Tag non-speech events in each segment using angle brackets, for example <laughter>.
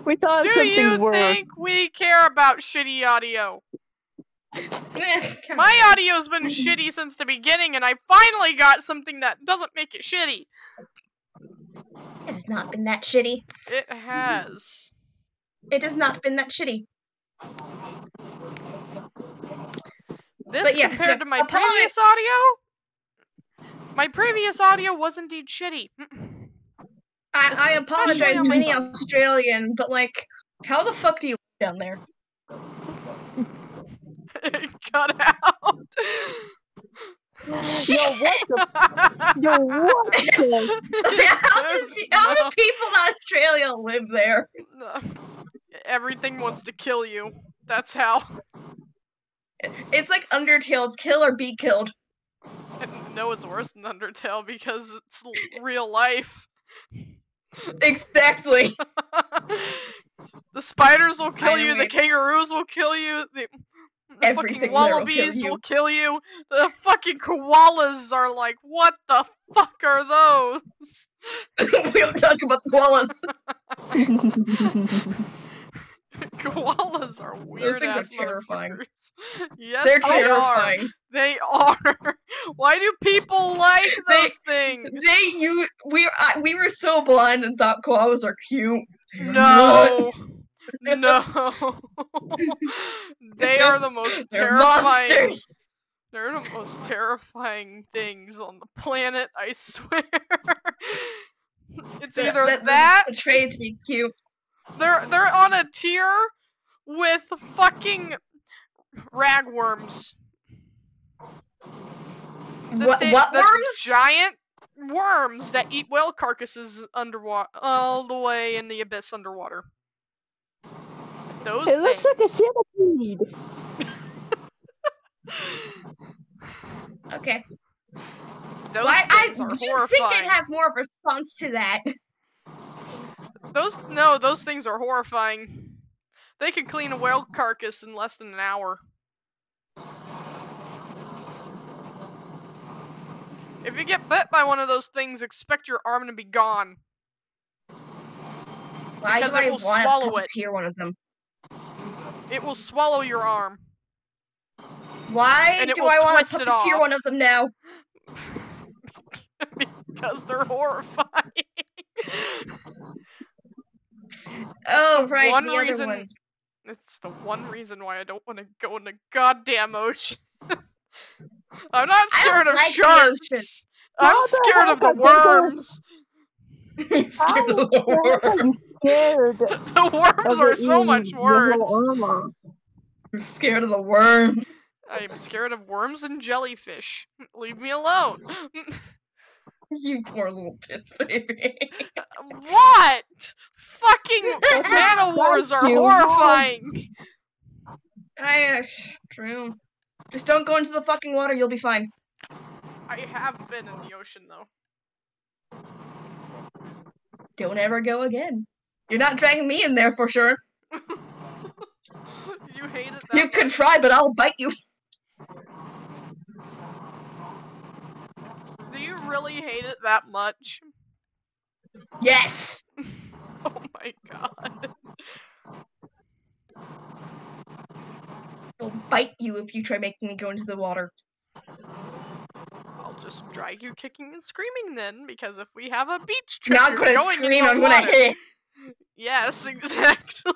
<laughs> We thought Do something you worked. think we care about shitty audio? <laughs> My audio's been shitty since the beginning, and I finally got something that doesn't make it shitty. It has not been that shitty. It has. It has not been that shitty. This But yeah, compared yeah, to my previous audio, my previous audio wasn't indeed shitty. I, I apologize to any. Australian, but like, how the fuck do you live down there? <laughs> cut out. <laughs> Yo, what the? <laughs> Yo, what the? how, does, how do people in Australia live there? Everything wants to kill you. That's how. It's like Undertale, it's kill or be killed. No, it's worse than Undertale because it's real life. Exactly. <laughs> the spiders will kill you. The kangaroos will kill you. The, the Everything fucking there will kill wallabies will kill you. The fucking koalas are like, what the fuck are those? <laughs> we don't talk about the koalas. <laughs> <laughs> koalas are weird things are terrifying. <laughs> yes, They're they are. terrifying. They are. <laughs> Why do people like They- those things? They you we I, we were so blind and thought koalas are cute. No. No. they are the most They're terrifying. monsters. They're the most terrifying things on the planet, I swear. it's either That- that, portrayed to be cute. They're they're on a tier with fucking ragworms. The What, thi- what the worms? Giant worms that eat whale carcasses underwater, all the way in the abyss underwater. Those It looks like a centipede. <laughs> Okay. Those Why I things are you think horrifying. they'd have more of a response to that? <laughs> Those no, those things are horrifying. They could clean a whale carcass in less than an hour. If you get bit by one of those things, expect your arm to be gone. Why Because do it I will want swallow to it. one of them? It will swallow your arm. Why do I want to puppeteer one of them now? <laughs> because they're horrifying. <laughs> Oh right, one the other reason- ones. it's the one reason why I don't want to go in the goddamn ocean. <laughs> I'm not scared of like sharks. I'm How the scared of the heck are they worms. <laughs> Scared of the How the heck are worm. you scared? <laughs> The worms are so much worse. I'm scared of the worms. I'm scared of worms and jellyfish. Leave me alone. <laughs> You poor little pits <laughs> baby. what? Fucking <laughs> That's man wars are horrifying. I uh, true. Just don't go into the fucking water. You'll be fine. I have been in the ocean though. Don't ever go again. You're not dragging me in there for sure. you hate it that You could much? try, but I'll bite you. Do you really hate it that much? Yes. <laughs> Oh my god. I'll bite you if you try making me go into the water. I'll just drag you kicking and screaming then, because if we have a beach trip, Not gonna going in scream. I'm gonna water. hit. Yes, <laughs> exactly.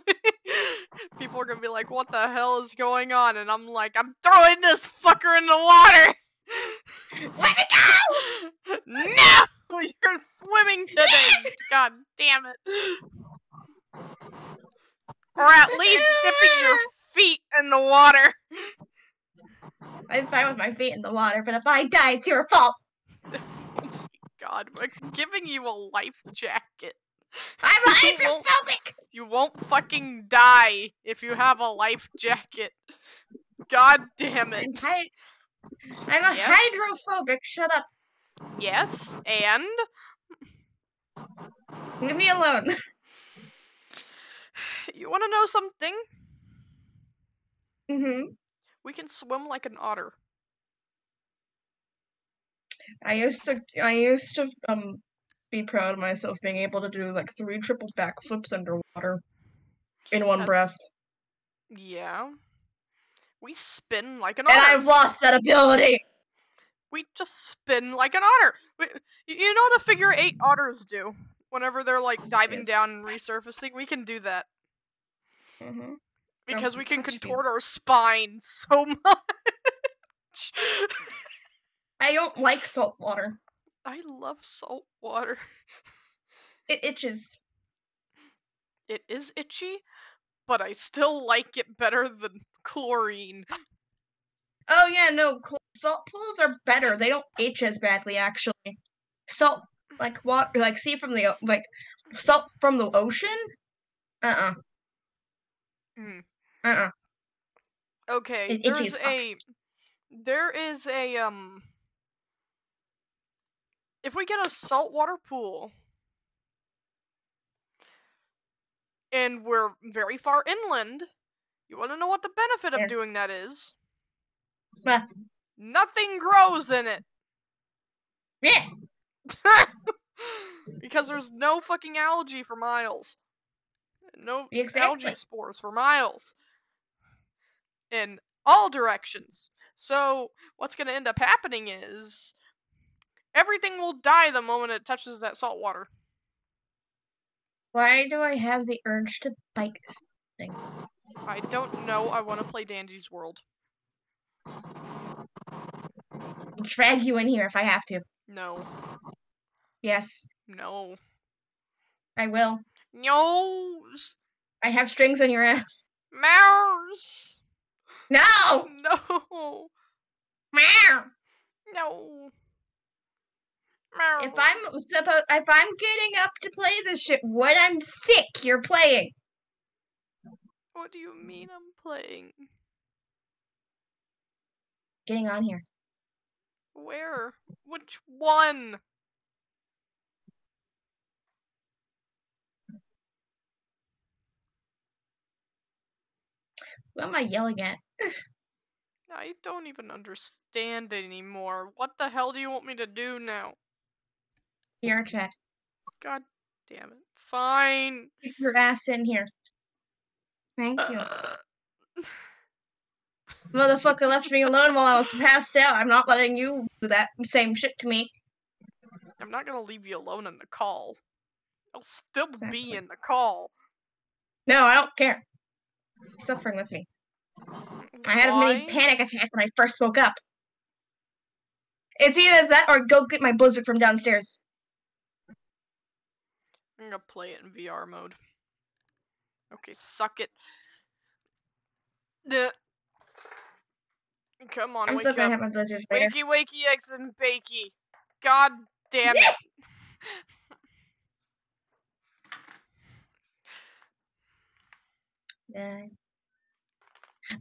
People are gonna be like, "What the hell is going on?" And I'm like, "I'm throwing this fucker in the water." Let me go. no, you're swimming today. <laughs> God damn it! Or at least dipping your feet in the water. I'm fine with my feet in the water, but if I die, it's your fault. <laughs> God, we're giving you a life jacket. I'm <laughs> hydrophobic. You won't fucking die if you have a life jacket. God damn I'm, it. I'm a Yes? hydrophobic. Shut up. Yes, and Leave me alone. <laughs> you want to know something? hmm We can swim like an otter. I used to. I used to um be proud of myself being able to do like three triple backflips underwater. in one That's- breath. Yeah. We spin like an And otter. And I've lost that ability. We just spin like an otter. We, you know the figure eight otters do whenever they're like diving down and resurfacing. We can do that Mhm. because we can touch me. contort our spine so <laughs> much. I don't like salt water. I love salt water. It itches. It is itchy, but I still like it better than <laughs> chlorine. Oh yeah, no, salt pools are better. They don't itch as badly actually. Salt, like water, like sea from the o- like salt from the ocean. Uh uh-uh. Mm. uh. Uh Okay, It- there's a there is a um if we get a saltwater pool and we're very far inland, you want to know what the benefit of doing that is? What? Nothing grows in it. Yeah. <laughs> because there's no fucking algae for miles. No algae spores for miles. In all directions. So what's going to end up happening is everything will die the moment it touches that salt water. Why do I have the urge to bite this thing? I don't know. I want to play Dandy's World. I'll drag you in here if I have to. No. Yes, No. I will. Nose. I have strings on your ass. Mouse. No. No. Meow. No. If I'm supposed, if I'm getting up to play this shit when I'm sick, you're playing. What do you mean I'm playing? Getting on here. Where? Which one? Who am I yelling at? <laughs> I don't even understand anymore. What the hell do you want me to do now? Your chat. God damn it. Fine. Get your ass in here. Thank you. Uh, <sighs> Motherfucker left me alone while I was passed out. I'm not letting you do that same shit to me. I'm not gonna leave you alone in the call. I'll still Exactly. be in the call. No, I don't care. You're suffering with me. I had a mini panic attack when I first woke up. It's either that or go get my blizzard from downstairs. I'm gonna play it in VR mode. Okay, suck it. The Come on, I'm still gonna up. have my blizzard later. Wakey wakey eggs and bakey. God damn it. <laughs> Yeah.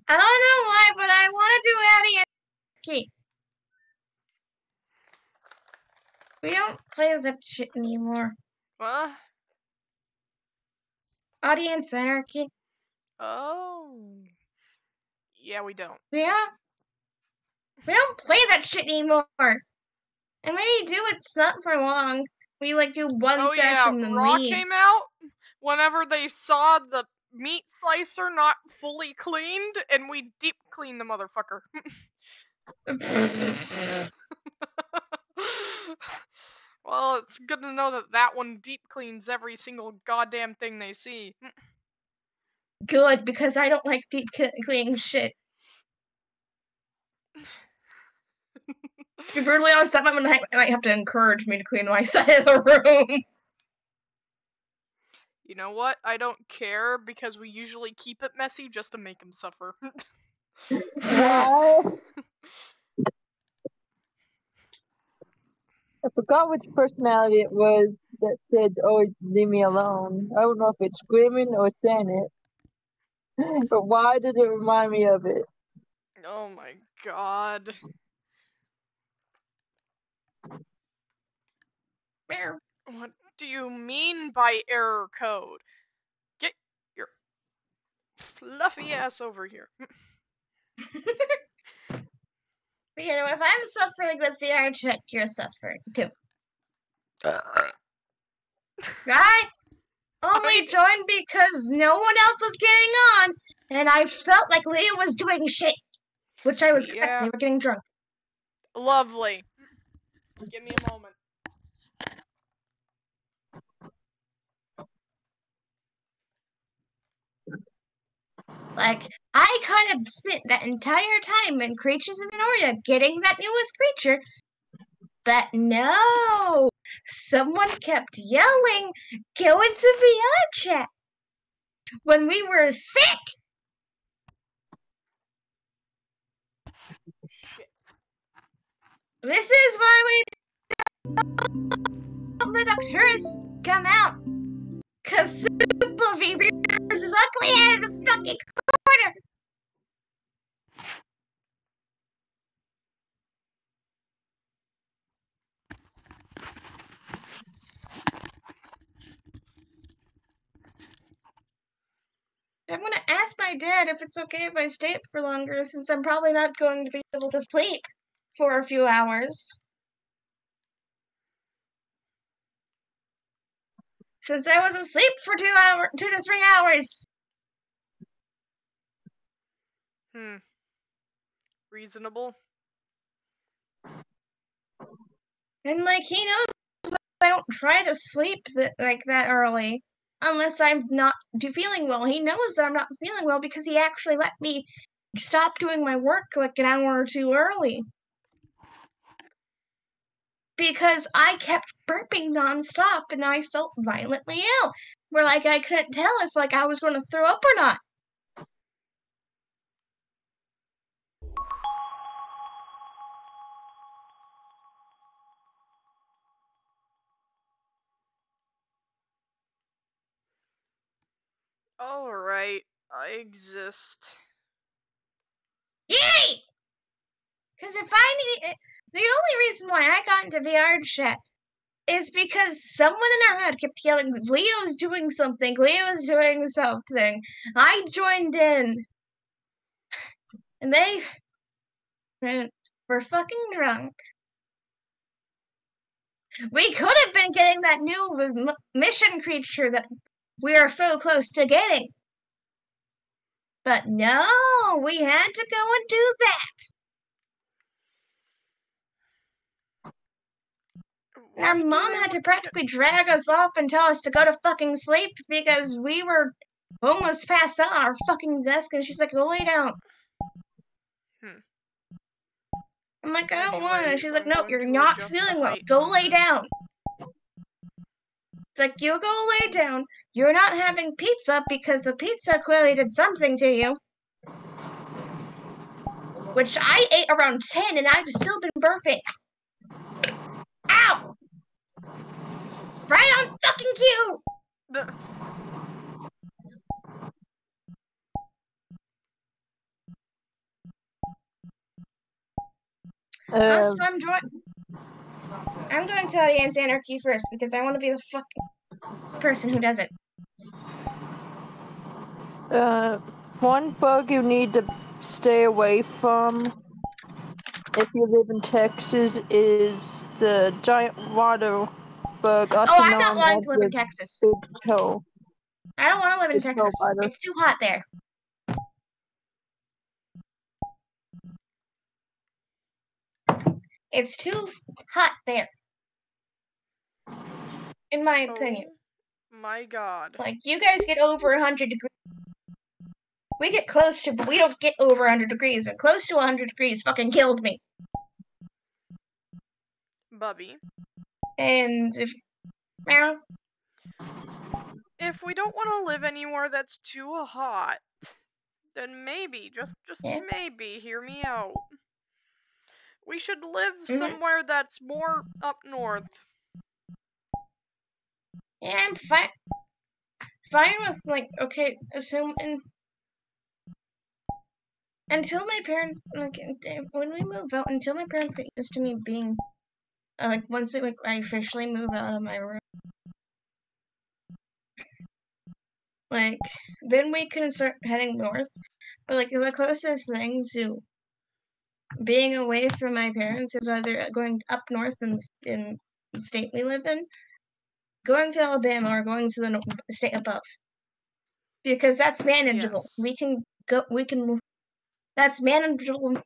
I don't know why, but I want to do and Key. We don't play that shit anymore. What? Audience anarchy. Oh. Yeah, we don't. Yeah. We don't play that shit anymore. And when we do, it's not for long. We like do one oh yeah, session and Raw leave. came out whenever they saw the meat slicer not fully cleaned, and we deep cleaned the motherfucker. <laughs> <laughs> <laughs> well, it's good to know that that one deep cleans every single goddamn thing they see. Mm. Good, because I don't like deep cleaning shit. to be brutally honest, that might, might might have to encourage me to clean my <laughs> side of the room. You know what? I don't care because we usually keep it messy just to make him suffer. <laughs> I forgot which personality it was that said, "Oh, leave me alone." I don't know if it's Grimmin or Janet, <laughs> but why did it remind me of it? oh my god. Meow. What do you mean by error code? Get your fluffy ass over here. <laughs> But, you know, if I'm suffering with VR chat, you're suffering too. Uh-uh. Right? <laughs> only mean- joined because no one else was getting on, and I felt like Leo was doing shit. Which I was correct. They were getting drunk. Lovely. Give me a moment. Like, I kind of spent that entire time in Creatures of Sonaria getting that newest creature. But no! Someone kept yelling, go into VR chat! When we were sick! This is why we <laughs> the doctors come out. Cause Super V is ugly as a fucking corner. I'm gonna ask my dad if it's okay if I stay up for longer since I'm probably not going to be able to sleep for a few hours. Since I was asleep for two hour two to three hours. Hmm. Reasonable. And like he knows I don't try to sleep th- like that early unless I'm not do feeling well. He knows that I'm not feeling well because he actually let me stop doing my work like an hour or two early. Because I kept burping nonstop and I felt violently ill. Where like I couldn't tell if like I was going to throw up or not. Alright, I exist. Yay! Because if I need it, the only reason why I got into VR chat is because someone in our head kept yelling, Leo's doing something, Leo's doing something. I joined in. And they were fucking drunk. We could have been getting that new mission creature that we are so close to getting. But no, we had to go and do that. And our mom had to practically drag us off and tell us to go to fucking sleep because we were almost passed out on our fucking desk and she's like, go lay down. Hmm. I'm like, I don't want to. She's like, I'm no, you're not feeling well. Go lay down. It's like, you go lay down. You're not having pizza because the pizza clearly did something to you. Which I ate around 10 and I've still been burping. Ow! Right on fucking cue! The- Uh, Also, I'm join- I'm going to Audience Anarchy first because I want to be the fucking person who does it. uh, one bug you need to stay away from if you live in Texas is the giant water bug. also Oh, I'm not known wanting to live in Texas. Big toe. I don't want to live in It's Texas. bother. It's too hot there. It's too hot there. In my oh opinion. Oh my god. Like, you guys get over 100 degrees. We get close to, but we don't get over 100 degrees. And close to 100 degrees fucking kills me. Bubby. And if. Meow. If we don't want to live anywhere that's too hot, then maybe, just just Yeah. maybe, hear me out. We should live Mhm. somewhere that's more up north. Yeah, I'm fine. Fine with like okay, so in, until my parents like when we move out, until my parents get used to me being uh, like once it, like I officially move out of my room, like then we can start heading north. But like the closest thing to being away from my parents is either going up north in the in the state we live in, going to Alabama or going to the state above. Because that's manageable. Yes. We can go we can that's manageable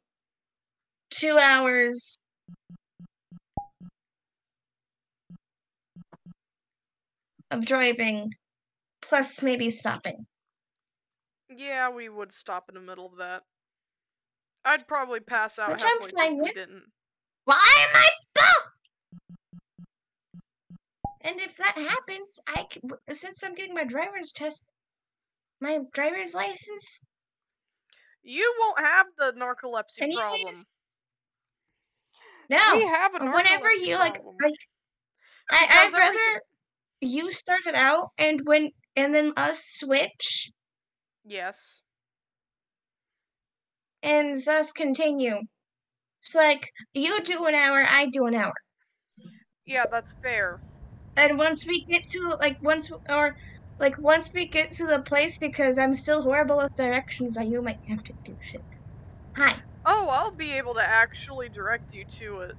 two hours of driving plus maybe stopping. Yeah, we would stop in the middle of that. I'd probably pass out Which I'm fine with. didn't. Why am I bump? And if that happens, I since I'm getting my driver's test, my driver's license. You won't have the narcolepsy Anyways, problem. No, We have a or whenever narcolepsy you like. I, I, I'd rather you started out and when and then us switch Yes. and us continue. It's like you do an hour, I do an hour, Yeah, that's fair. and once we get to like once or like once we get to the place because I'm still horrible with directions, I you might have to do shit. Hi. Oh, I'll be able to actually direct you to it.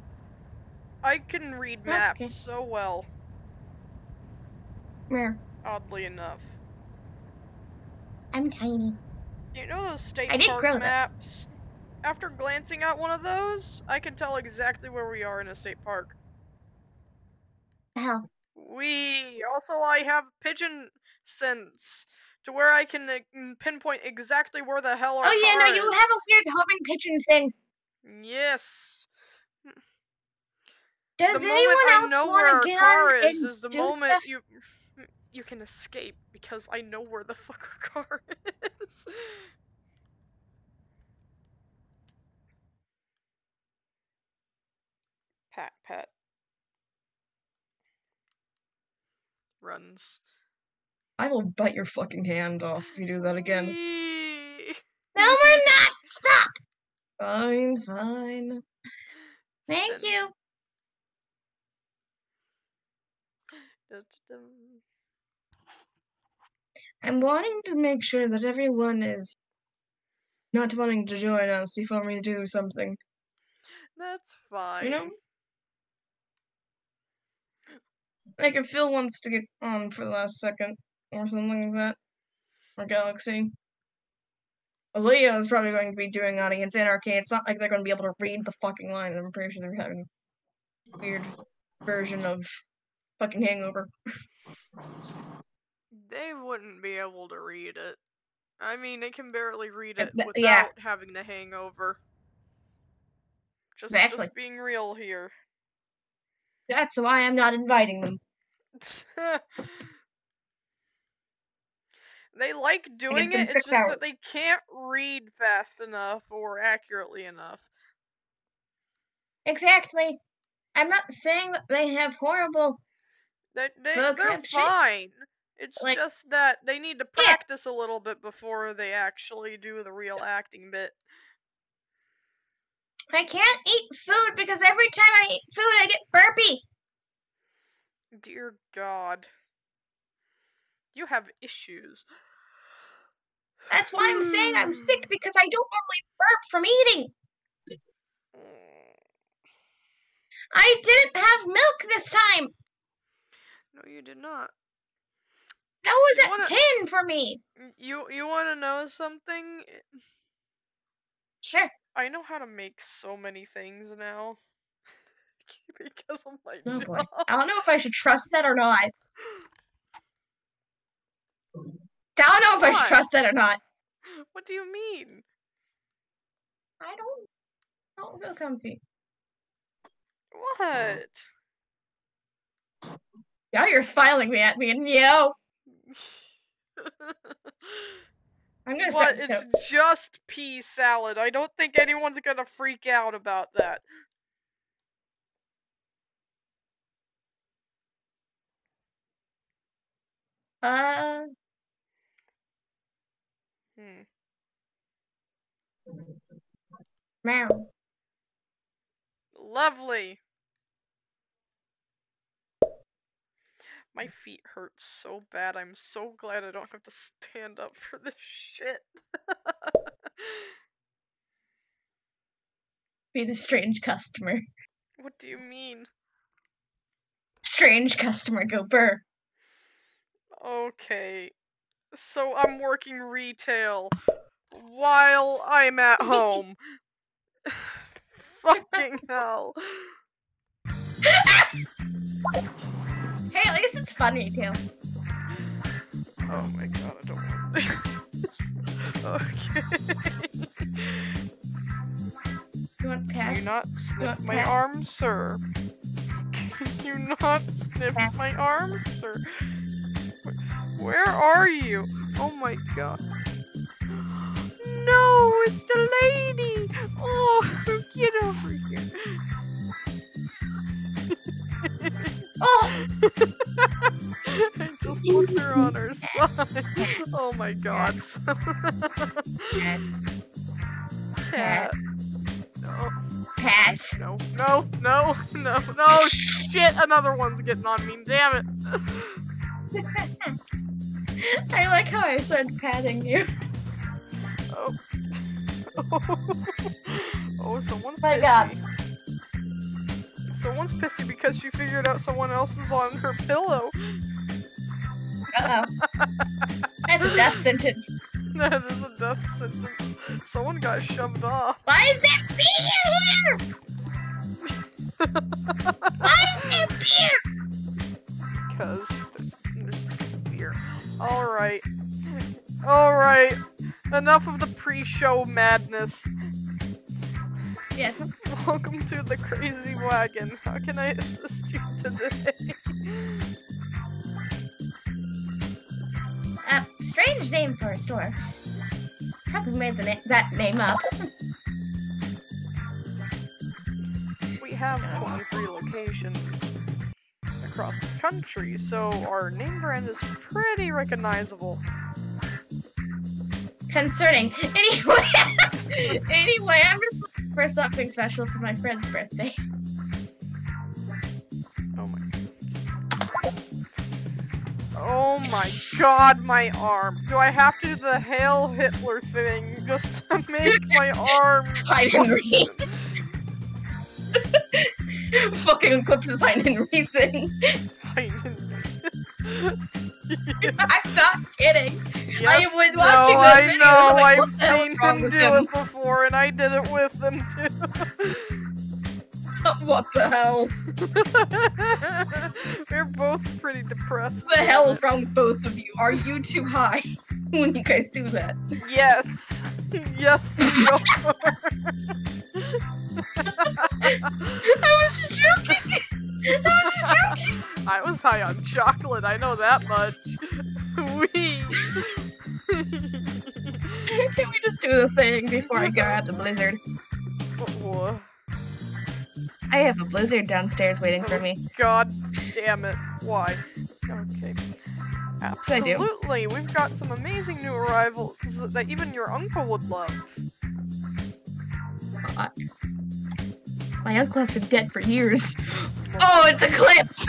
I can read maps Okay. so well, Where? oddly enough. I'm tiny. You know those state I park that. maps? After glancing at one of those, I can tell exactly where we are in a state park. Hell. We also I have pigeon sense to where I can pinpoint exactly where the hell our Oh yeah, no, car you have a weird homing pigeon thing. Yes. Does the anyone else want to get on is and is the do moment stuff? you you can escape because I know where the <laughs> fuck our car is. Pat pat runs. I will bite your fucking hand off if you do that again. Whee! No, we're not. Stop. Fine, fine. Thank Spin. you. I'm wanting to make sure that everyone is not wanting to join us before we do something. That's fine. You know? Like if Phil wants to get on for the last second or something like that. Or Galaxy. Leo is probably going to be doing audience anarchy. It's not like they're going to be able to read the fucking line. I'm pretty sure they're having a weird version of fucking hangover. <laughs> They wouldn't be able to read it. I mean, they can barely read it without yeah. having the hangover. Just, Exactly. just being real here. That's why I'm not inviting them. <laughs> they like doing it, it's just hours. that they can't read fast enough or accurately enough. Exactly. I'm not saying that they have horrible. They, they, Vocab they're shit. It's Like- just that they need to Yeah. practice a little bit before they actually do the real acting bit. I can't eat food because every time I eat food, I get burpy. Dear God. You have issues. That's why I'm saying I'm Hmm. sick because I don't normally burp from eating. Mm, I didn't have milk this time. No, you did not. That was You at wanna- 10 for me. Mm, you you want to know something? Sure. I know how to make so many things now. <laughs> because of my Oh job. boy. I don't know if I should trust that or not. I don't know if I should trust that or not. What do you mean? I don't, I don't feel comfy. What? Now you're smiling me at me, and yo, I'm gonna. It's It's just pea salad. I don't think anyone's gonna freak out about that. uh, Hmm. meow. Lovely. My feet hurt so bad. I'm so glad I don't have to stand up for this shit. <laughs> Be the strange customer. what do you mean? Strange customer, go burr. Okay. So I'm working retail while I'm at <laughs> home. <sighs> Fucking hell. <laughs> Hey, at least it's fun retail. Oh my god, I don't want this. <laughs> Okay. <laughs> You want Can pass? you not sniff want my pets? arm, sir? Can <laughs> you not sniff Pets. my arm, sir? Where are you? Oh my god. <gasps> No, it's the lady! Oh, get over here. <laughs> Oh, I <laughs> just put her on her side. Oh my god. Cat. <laughs> Cat. No, Pat. no, no, no, no, no, shit, another one's getting on me, damn it. I like how I started patting you. Oh. oh, someone's My. God. Someone's pissy because she figured out someone else is on her pillow. Uh oh. That's a death sentence. <laughs> that is a death sentence. Someone got shoved off. Why is there beer here? Why is there beer? Because there's, there's just beer. Alright. Alright. Enough of the pre-show madness. Yes. <laughs> Welcome to the crazy wagon. How can I assist you today? Uh, strange name for a store. Probably made the na- that name up. <laughs> We have 23 locations across the country, so our name brand is pretty recognizable. Concerning. <laughs> Anyway, anyway, I'm just for something special for my friend's birthday. Oh my. Oh my god, my arm. Do I have to do the Hail Hitler thing just to make my arm. <laughs> Hide and read. <laughs> Fucking eclipses hide and reason. <laughs> <laughs> I'm not kidding. Yes, was no, watching those I videos, know, like, I've what the hell's seen him do him? it before, and I did it with him too. <laughs> what the hell? <laughs> We're both pretty depressed. What the hell is wrong with both of you? Are you too high when you guys do that? Yes. Yes, we are. I was just joking. I was just joking. I was high on chocolate, I know that much. <laughs> Wee. <laughs> Can we just do the thing before I go out the blizzard? Oh, I have a blizzard downstairs waiting for me. God damn it. Why? Okay. Absolutely. We've got some amazing new arrivals that even your uncle would love. My uncle has been dead for years. <gasps> Oh, it's Eclipse! <laughs>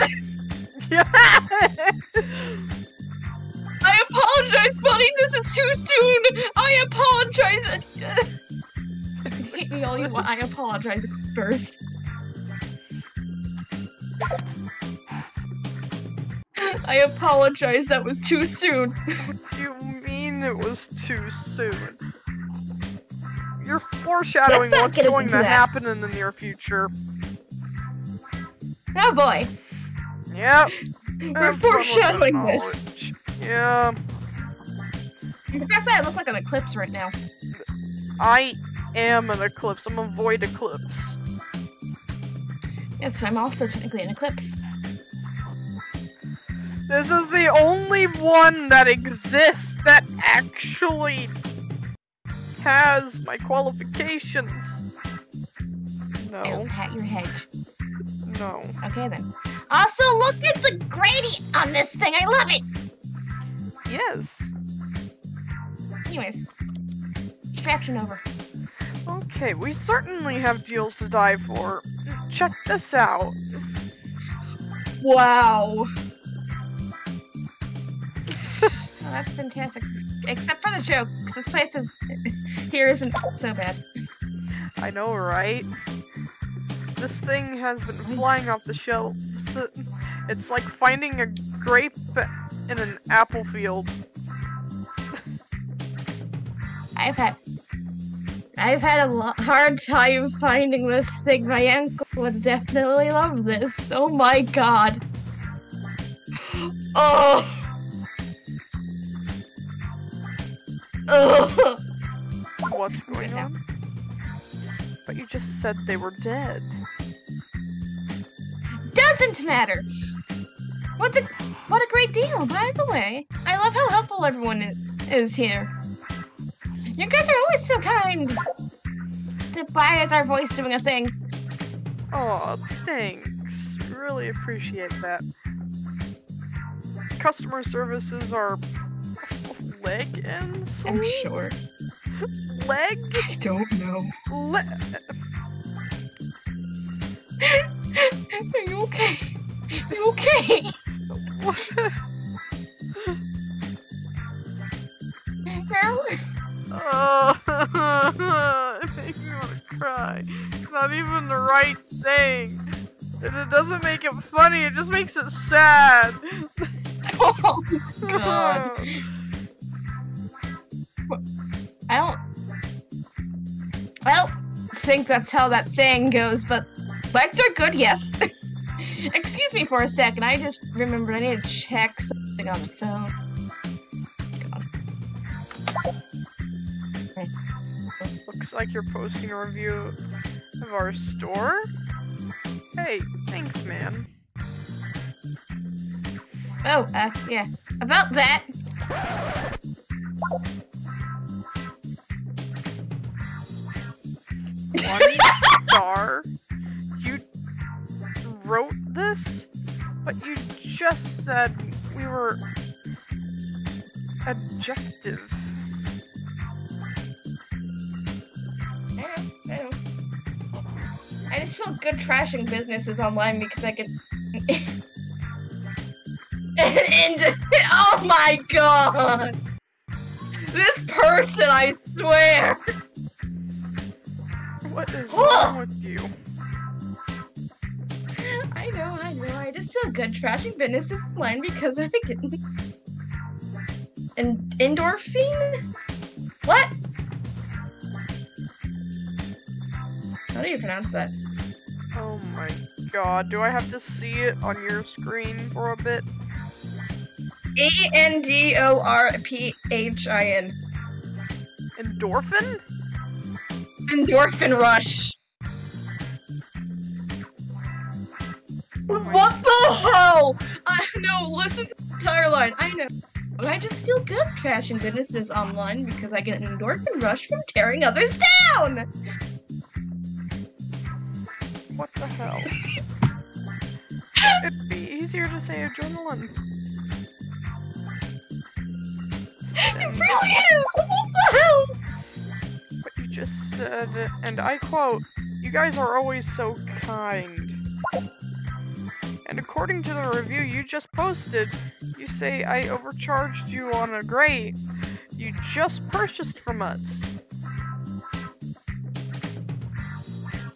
I apologize, buddy. This is too soon. I apologize. Hate <laughs> me all you want. I apologize, Eclipse. I apologize. That was too soon. <laughs> what do you mean it was too soon? You're foreshadowing what's going to that. happen in the near future. Oh boy, Yep. we're have fun with the foreshadowing this. Yeah. The fact that I look like an eclipse right now. I am an eclipse. I'm a void eclipse. Yes, I'm also technically an eclipse. This is the only one that exists that actually has my qualifications. No, pat your head. no. Okay then. Also, look at the gradient on this thing. I love it. Yes. Anyways, distraction over. Okay, we certainly have deals to die for. Check this out. Wow. Oh, that's fantastic. Except for the joke, because this place is <laughs> here isn't so bad. I know, right? This thing has been flying off the shelves. It's like finding a grape in an apple field. <laughs> I've had I've had a lo- hard time finding this thing. My uncle would definitely love this. Oh my god. <gasps> Oh. Ugh. What's going on? But you just said they were dead. Doesn't matter. What a what a great deal. By the way, I love how helpful everyone is, is here. You guys are always so kind. Buy us our voice doing a thing. Oh, thanks. Really appreciate that. Customer services are leg and I'm sure. leg I don't know. le- Are you okay? Are you okay? what? Oh, <laughs> it makes me want to cry. It's not even the right saying. And it doesn't make it funny, it just makes it sad. <laughs> Oh <laughs> god. I don't I don't think that's how that saying goes, but legs are good, yes. <laughs> Excuse me for a second, I just remembered I need to check something on the phone. God. Looks like you're posting a review of our store. Hey, thanks, man. Oh, uh, yeah. About that. One star. You wrote this, but you just said we were adjective. I I just feel good trashing businesses online because I can. <laughs> and oh my god! This person, I swear! What is wrong with you? I know, I know. I just feel good trashing businesses online because I'm a can. And endorphin? What? How do you pronounce that? Oh my god, do I have to see it on your screen for a bit? A N D O R P H I N. Endorphin? Endorphin rush. What the hell? I know, listen to the entire line. I know. But I just feel good trashing businesses online because I get an endorphin rush from tearing others down. What the hell? <laughs> It'd be easier to say adrenaline. It really is. What the hell? Just said, and I quote, You guys are always so kind. And according to the review you just posted, you say I overcharged you on a grate you just purchased from us.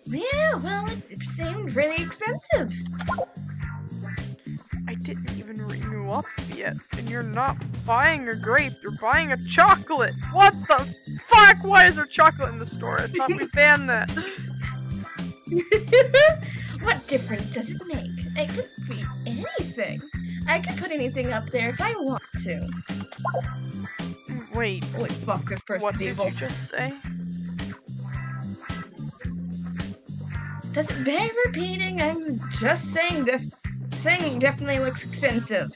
Yeah, well, it seemed really expensive. Even you up yet, and you're not buying a grape, you're buying a chocolate! What the fuck? Why is there chocolate in the store? I thought we banned that. <laughs> what difference does it make? It could be anything. I could put anything up there if I want to. Wait, Holy fuck, this person's what did evil. you just say? Does it bear repeating? I'm just saying def- saying definitely looks expensive.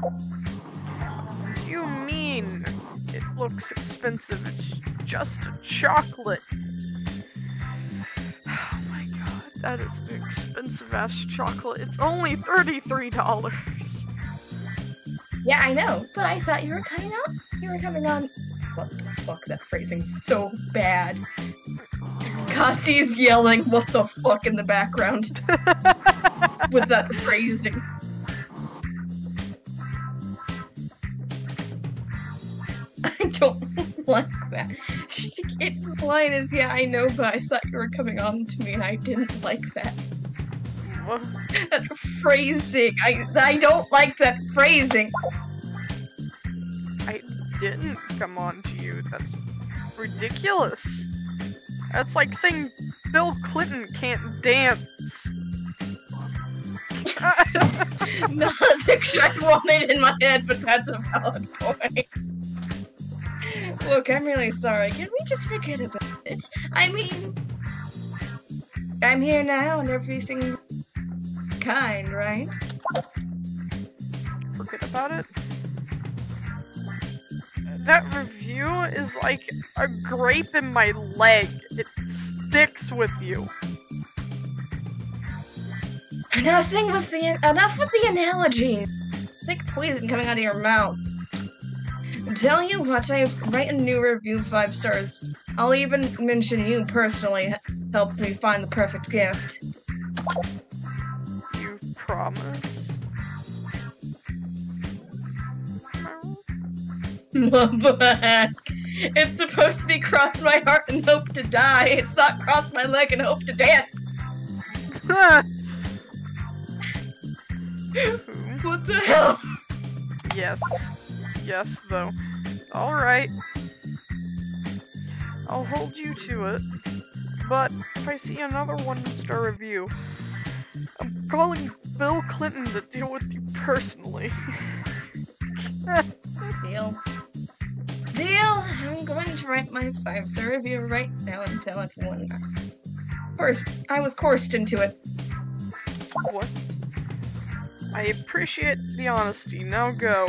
What do you mean it looks expensive? It's just a chocolate. <sighs> Oh my god, that is an expensive ass chocolate. It's only $33. Yeah, I know, but I thought you were coming on. You were coming on. What the fuck? That phrasing's so bad. Katsy's yelling, "What the fuck?" in the background <laughs> with that phrasing. I don't <laughs> like that. She, <laughs> it, line is, "Yeah, I know, but I thought you were coming on to me, and I didn't like that." That phrasing. I I don't like that phrasing. I didn't come on to you. That's ridiculous. That's like saying Bill Clinton can't dance. <laughs> Not the I wanted in my head, but that's a valid point. Look, I'm really sorry. Can we just forget about it? I mean, I'm here now and everything kind, right? Forget about it. That review is like a grape in my leg. It sticks with you. Nothing with the enough with the analogies. It's like poison coming out of your mouth. Tell you what, I write a new review five stars. I'll even mention you personally helped me find the perfect gift. You promise? What the heck? It's supposed to be cross my heart and hope to die. It's not cross my leg and hope to dance. <laughs> What the hell? yes. Yes, though. Alright. I'll hold you to it. But if I see another one star review, I'm calling Bill Clinton to deal with you personally. <laughs> Deal. Deal. I'm going to write my five star review right now and tell everyone. First, I was coursed into it. what? I appreciate the honesty. Now go.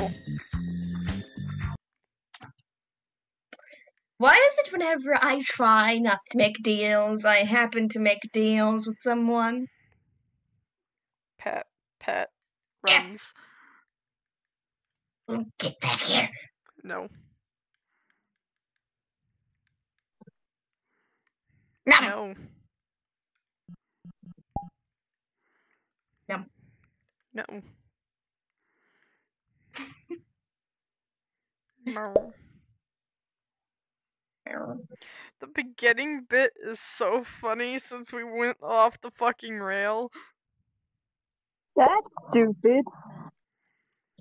Why is it whenever I try not to make deals, I happen to make deals with someone? Pet, pet, Yeah. runs. Oh, Get back here. No. Nom. No. Yum. No. <laughs> No. The beginning bit is so funny since we went off the fucking rail. That's stupid.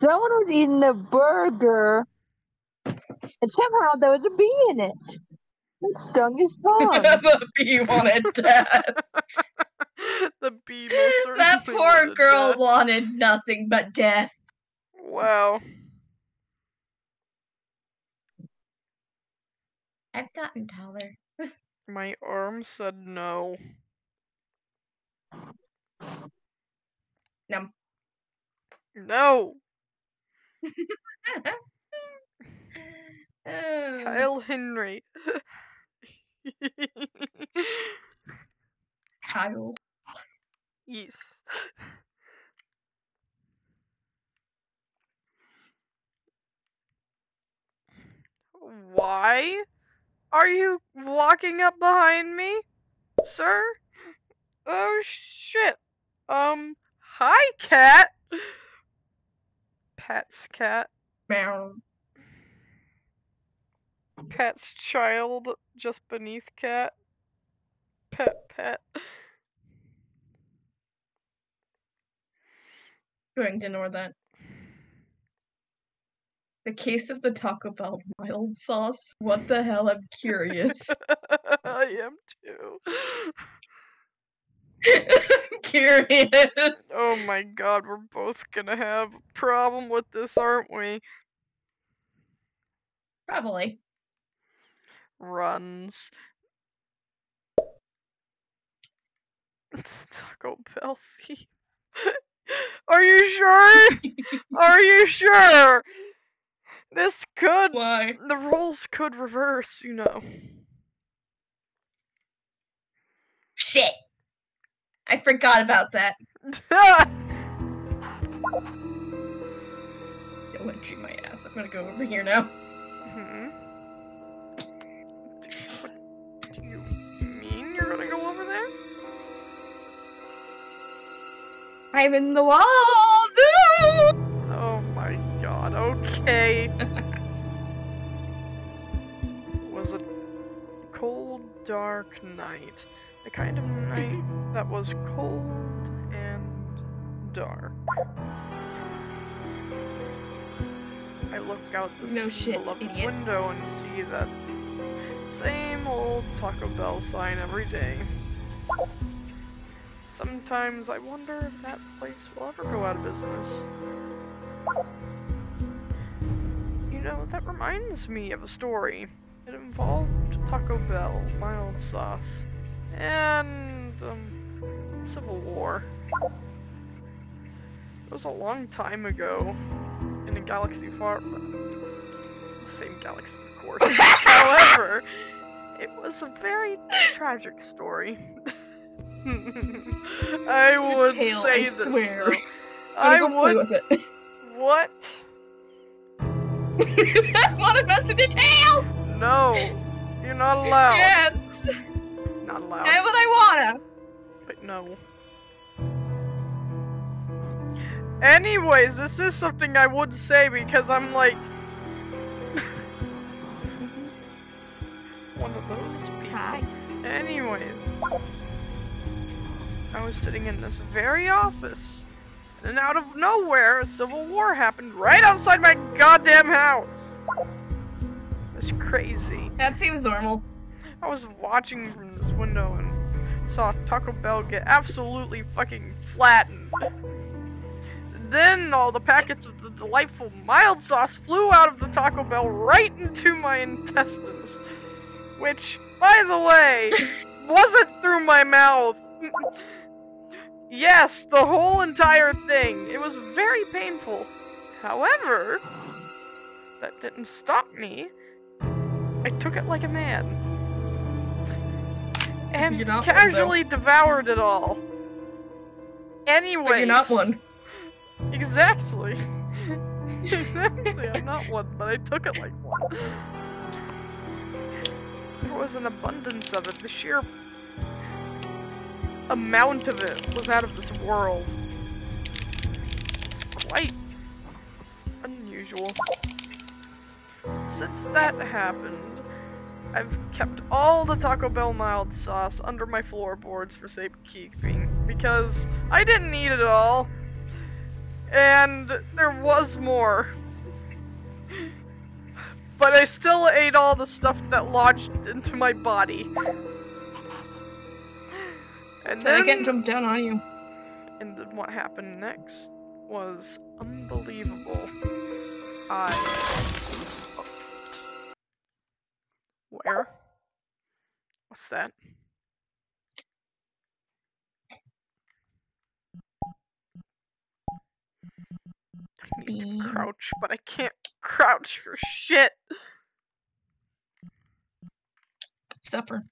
Someone was eating the burger, and somehow there was a bee in it. It stung his tongue. the bee wanted death. the bee most that poor wanted girl death. wanted nothing but death. Wow. I've gotten taller. <laughs> My arm said no. No. No. Oh. <laughs> Kyle Henry. <laughs> Kyle. yes. Why are you walking up behind me, sir? Oh shit. Um, hi, cat. Pat's cat. Meow. Pat's child just beneath cat. Pet, pet. Going to ignore that. The case of the Taco Bell mild sauce. What the hell? I'm curious. <laughs> I am too. <laughs> I'm curious. Oh my god, we're both gonna have a problem with this, aren't we? Probably. Runs. It's <laughs> Taco Bell thief. <laughs> Are you sure? Are you sure? This could. Why? The roles could reverse, you know. Shit. I forgot about that. <laughs> What treat my ass. I'm gonna go over here now. Hmm? Gonna go over there? I'm in the walls. Ooh! Oh my god, okay. it <laughs> was a cold, dark night. The kind of night <coughs> that was cold and dark. I look out this No shit, beloved idiot. window and see that same old Taco Bell sign every day. Sometimes I wonder if that place will ever go out of business. You know, that reminds me of a story. It involved Taco Bell, mild sauce, and um, Civil War. It was a long time ago in a galaxy far from the same galaxy, <laughs> However, it was a very tragic story. <laughs> I would tale, say I this. swear. though. I go would. with it. <laughs> What? I want to mess with your tail. No, you're not allowed. Yes, Not allowed. and what I wanna. But no. Anyways, this is something I would say because I'm like one of those people. Hi. Anyways, I was sitting in this very office, and out of nowhere, a civil war happened right outside my goddamn house. It was crazy. That seems normal. I was watching from this window and saw Taco Bell get absolutely fucking flattened. Then all the packets of the delightful mild sauce flew out of the Taco Bell right into my intestines. Which, by the way, <laughs> wasn't through my mouth. yes, the whole entire thing. It was very painful. However, that didn't stop me. I took it like a man. And You're one, casually devoured it all. Anyway. But you're not one. Exactly. <laughs> exactly. I'm not one, but I took it like one. There was an abundance of it. The sheer amount of it was out of this world. It's quite unusual. Since that happened, I've kept all the Taco Bell mild sauce under my floorboards for safekeeping because I didn't eat it all. And there was more. But I still ate all the stuff that lodged into my body. And So then, can't jump down on you. and then what happened next was unbelievable. I. Where? What's that? I need to crouch, but I can't crouch for shit. Supper.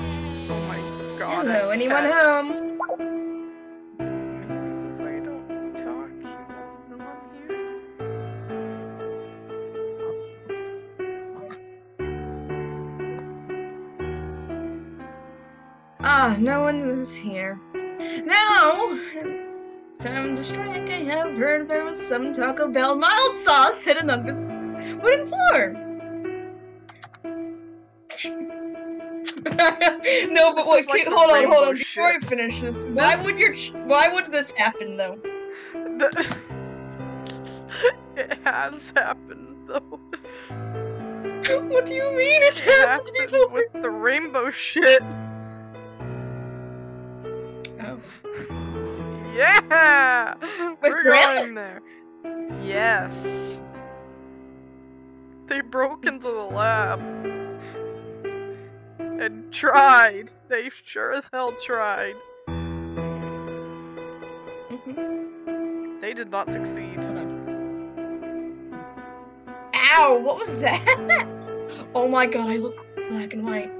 Oh my god. Hello, anyone home? Ah, no one is here. Now, time to strike. I have heard there was some Taco Bell mild sauce hidden under the wooden floor. <laughs> no, but is like hold on, hold on. Before. I finish this, why This- would your why would this happen though? The- <laughs> it has happened though. <laughs> What do you mean it's It happened happened before? with the rainbow shit. Yeah! With <laughs> We're Grandma? going there. Yes. They broke into the lab. And tried. They sure as hell tried. Mhm. They did not succeed. Ow! What was that? <laughs> Oh my god! I look black and white.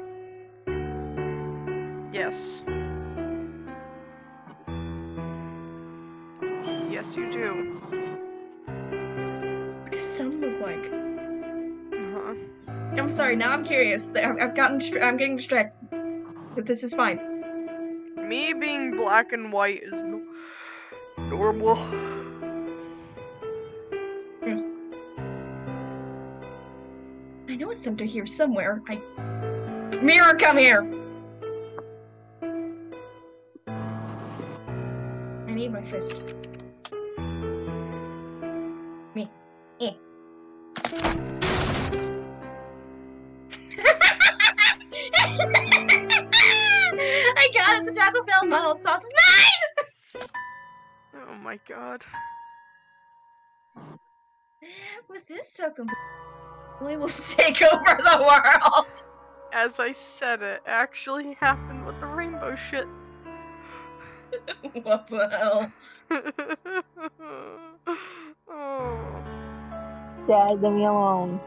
Yes. Yes, you do. What does sun look like? Uh-huh. I'm sorry. Now I'm curious. I've, I've gotten. Distra- I'm getting distracted. But this is fine. Me being black and white is no- normal. Yes. I know it's under here somewhere. I mirror, come here. I need my fist. With this Taco Bell, we will <laughs> take over the world. As I said, it actually happened with the rainbow shit. what the hell? oh. <laughs> Dad, leave me alone.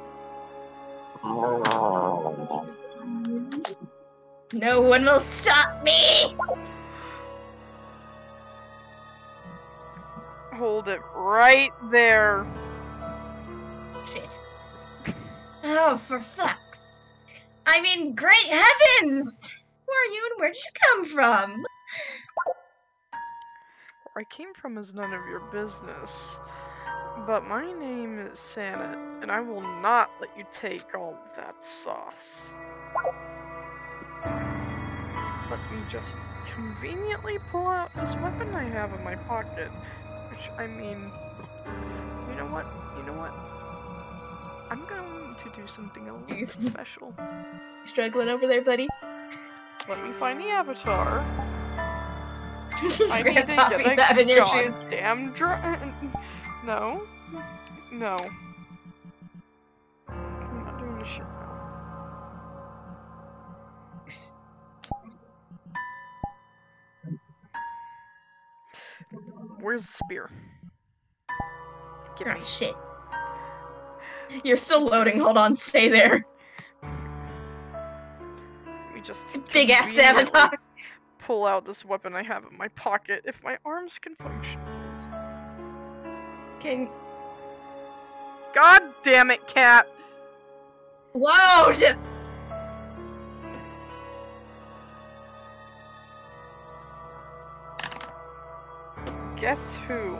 No one will stop me. Hold it right there. Shit. Oh, for fuck's. I mean, great heavens! Who are you and where did you come from? Where I came from is none of your business. But my name is Santa, and I will not let you take all that sauce. Let me just conveniently pull out this weapon I have in my pocket. Which, I mean, you know what? You know what? I'm going to do something a little bit <laughs> special. Struggling over there, buddy? Let me find the avatar. <laughs> I need to get a having issues. goddamn dr- <laughs> No. No. I'm not doing this shit now. Where's the spear? Give ah, me. Oh, shit. You're still loading. Hold on, stay there. Let me just Big ass avatar. Pull out this weapon I have in my pocket. If my arms can function, please. Can God damn it, cat! load. Guess who?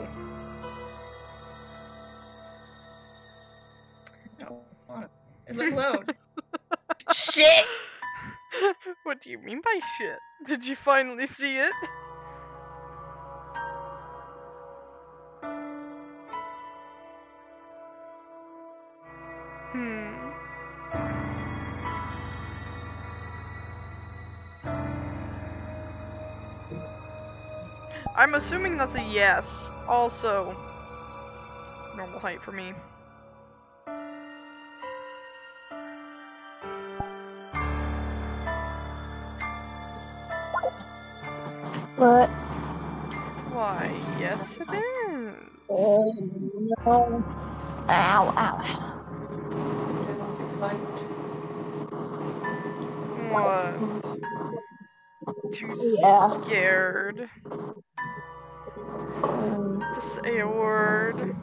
Look load. <laughs> shit. what do you mean by shit? Did you finally see it? Hmm. I'm assuming that's a yes. Also, normal height for me. But Why, yes it is. oh no. Ow, ow. What? Too Yeah. scared Um, to say a word.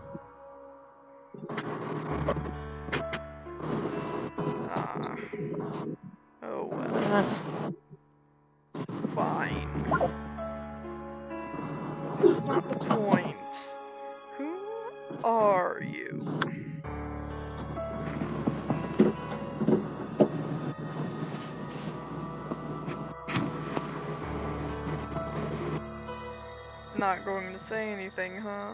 Ah. Oh well, point. Who are you? Not going to say anything, huh?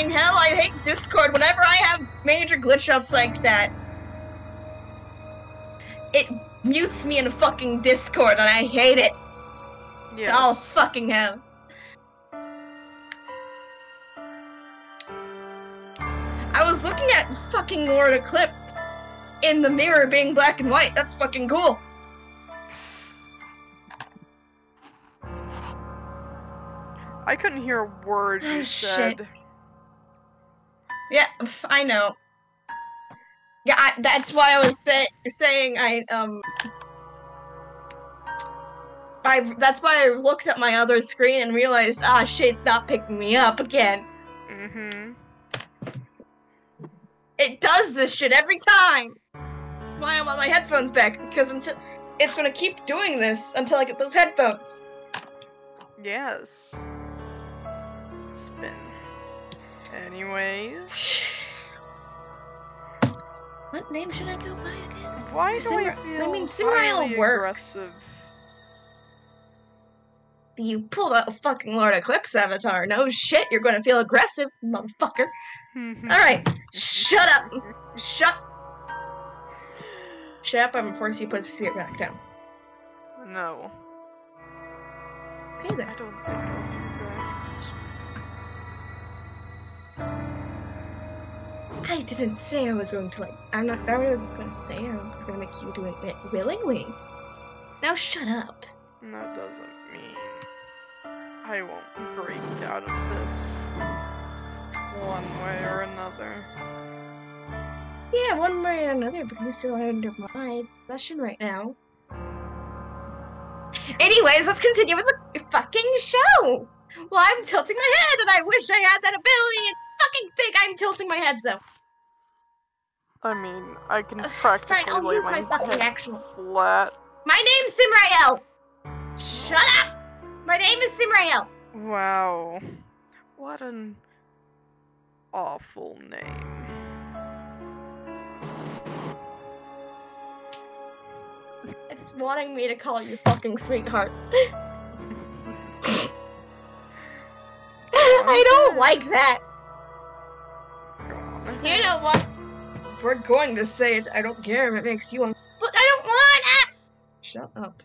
Motherfucking hell, I hate Discord whenever I have major glitch ups like that. It mutes me in fucking Discord and I hate it. Yes. Oh, fucking hell. I was looking at fucking Lord Eclipse in the mirror being black and white. That's fucking cool. I couldn't hear a word Oh, you shit. Yeah, I know. Yeah, I, that's why I was say, saying I um. I that's why I looked at my other screen and realized ah shit, it's not picking me up again. Mm-hmm. It does this shit every time. That's why I want my headphones back because until it's gonna keep doing this until I get those headphones. Yes. Spin. Anyways, <sighs> What name should I go by again? why do Simra- I I feel mean, Simrael works. aggressive? You pulled out a fucking Lord Eclipse avatar. No shit, you're gonna feel aggressive, motherfucker. <laughs> Alright, shut up. Shut. Shut up, I'm gonna force you to put the spirit back down. No, Okay then. I don't think I didn't say I was going to like. I'm not. That wasn't going to say I was going to make you do it willingly. Now shut up. That doesn't mean I won't break out of this one way or another. Yeah, one way or another, but you're still under my possession right now. Anyways, let's continue with the fucking show. Well, I'm tilting my head, and I wish I had that ability. Fucking think I'm tilting my head though. I mean, I can practically I'll use my my fucking actual- flat. My name's Simrael. Shut up. My name is Simrael. Wow, what an awful name. It's wanting me to call you fucking sweetheart. <laughs> <laughs> I don't like that. Go on You know what? If we're going to say it, I don't care if it makes you un- But I don't want it! Shut up.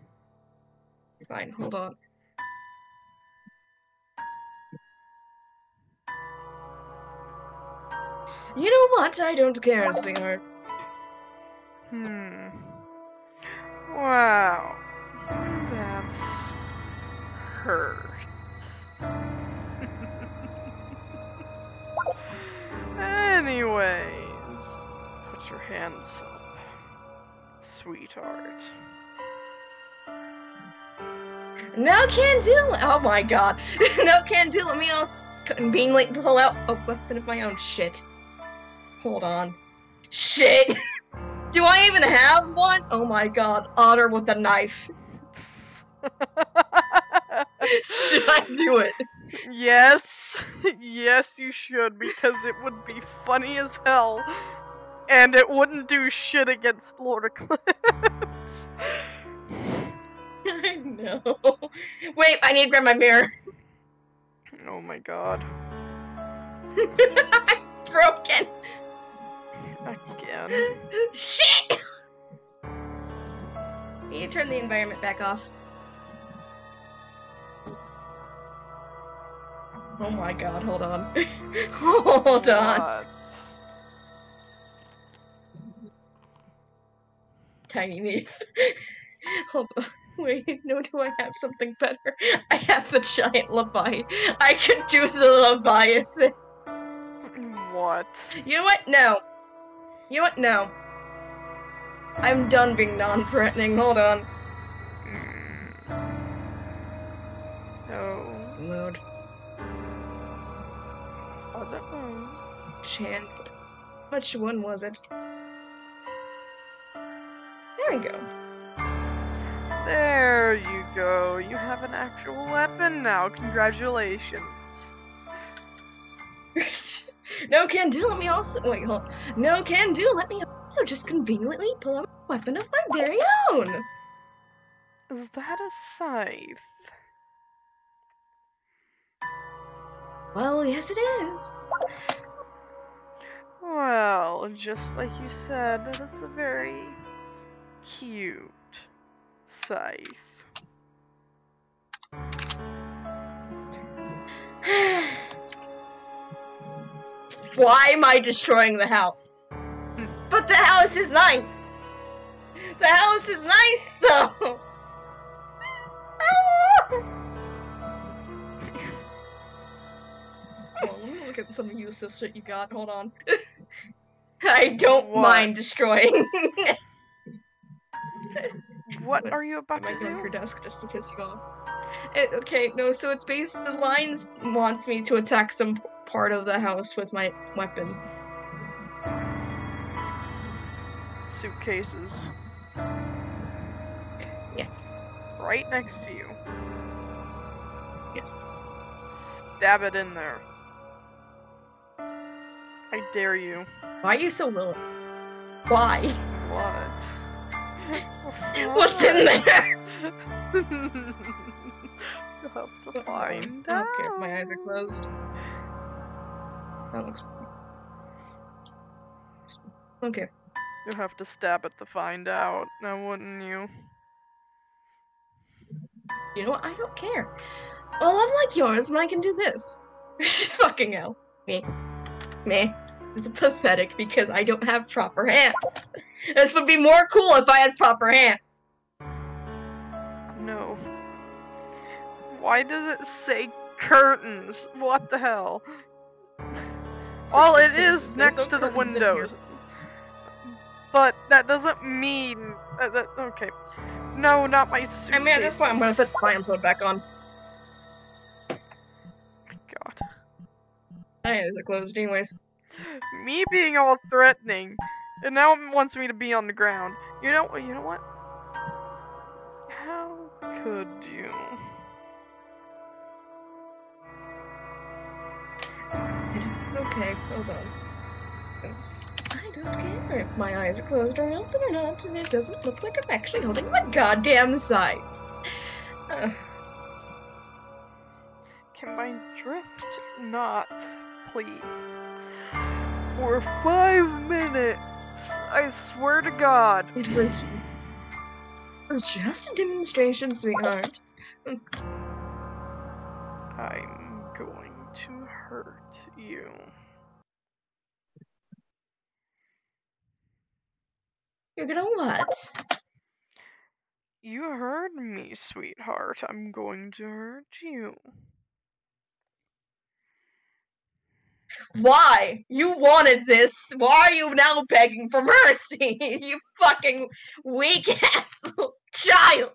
Fine, hold on. You know what? I don't care, sweetheart. Hmm. Wow. That hurt. Anyways, put your hands up, sweetheart. No can do. Oh my god. <laughs> no can do. Let me all conveniently pull out a weapon of my own. Shit. Hold on. Shit. <laughs> do I even have one? Oh my god. Otter with a knife. <laughs> Should I do it? Yes, <laughs> yes, you should because it would be funny as hell, and it wouldn't do shit against Lord Eclipse. I know. Wait, I need to grab my mirror. <laughs> oh my god. <laughs> I'm broken. Again. Shit! Need to turn the environment back off. Oh my god, hold on. <laughs> hold on. What? Tiny leaf. <laughs> hold on. Wait, no, do I have something better? I have the giant Leviathan. I could do the Leviathan. What? You know what? No. You know what? No. I'm done being non-threatening. Hold on. Mm. No. Load. Know. Chan. Hmm. Which one was it? There we go. There you go. You have an actual weapon now. Congratulations. <laughs> no can do. Let me also wait. Hold. No can do. Let me also just conveniently pull out a weapon of my very own. Is that a scythe? Well, yes, it is. Well, just like you said, that is a very cute scythe. <sighs> Why am I destroying the house? Hmm. But the house is nice. The house is nice, though. <laughs> look at some useless shit you got. Hold on. <laughs> I don't What? mind destroying. <laughs> What are you I about to might go on your desk just to piss you off. It, okay, no, so it's based. The lines wants me to attack some part of the house with my weapon. suitcases. Yeah. Right next to you. Yes. Stab it in there. I dare you. Why are you so willing? Why? What? What's in there? <laughs> You'll have to find out. don't. My eyes are closed. That looks. Okay. You'll have to stab it to find out, now wouldn't you? You know what? I don't care. Well, unlike yours, and I can do this. <laughs> Fucking hell. Me. Me. It's pathetic because I don't have proper hands. This would be more cool if I had proper hands. No. Why does it say curtains? What the hell? Well, it is next no to the curtains in here. windows. But that doesn't mean uh, that. Okay. No, not my suitcase. I mean, at this point, I'm gonna put the mode back on. God. My eyes are closed, anyways. <laughs> Me being all threatening, and now it wants me to be on the ground. You know. You know what? How could you? Okay, hold on. I don't care if my eyes are closed or open or not, and it doesn't look like I'm actually holding my goddamn sight. Uh, Can my drift not, please? For five minutes! I swear to God! it was. It was just a demonstration, sweetheart. I'm going to hurt you. You're gonna what? You heard me, sweetheart. I'm going to hurt you. Why? You wanted this. Why are you now begging for mercy? <laughs> you fucking weak ass <laughs> child.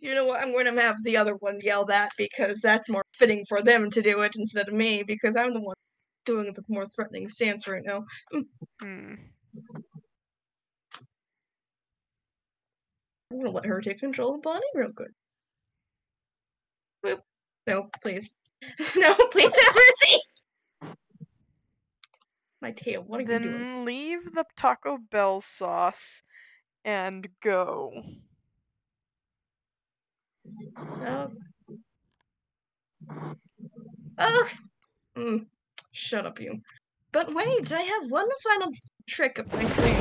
You know what? I'm going to have the other one yell that because that's more fitting for them to do it instead of me because I'm the one doing the more threatening stance right now. Hmm. I'm gonna let her take control of the body real quick. Boop. No, please. <laughs> no, please have <laughs> mercy! My tail, what are you doing? Then leave the Taco Bell sauce and go. Oh. Oh! Mm, shut up, you. But wait, I have one final trick up my sleeve.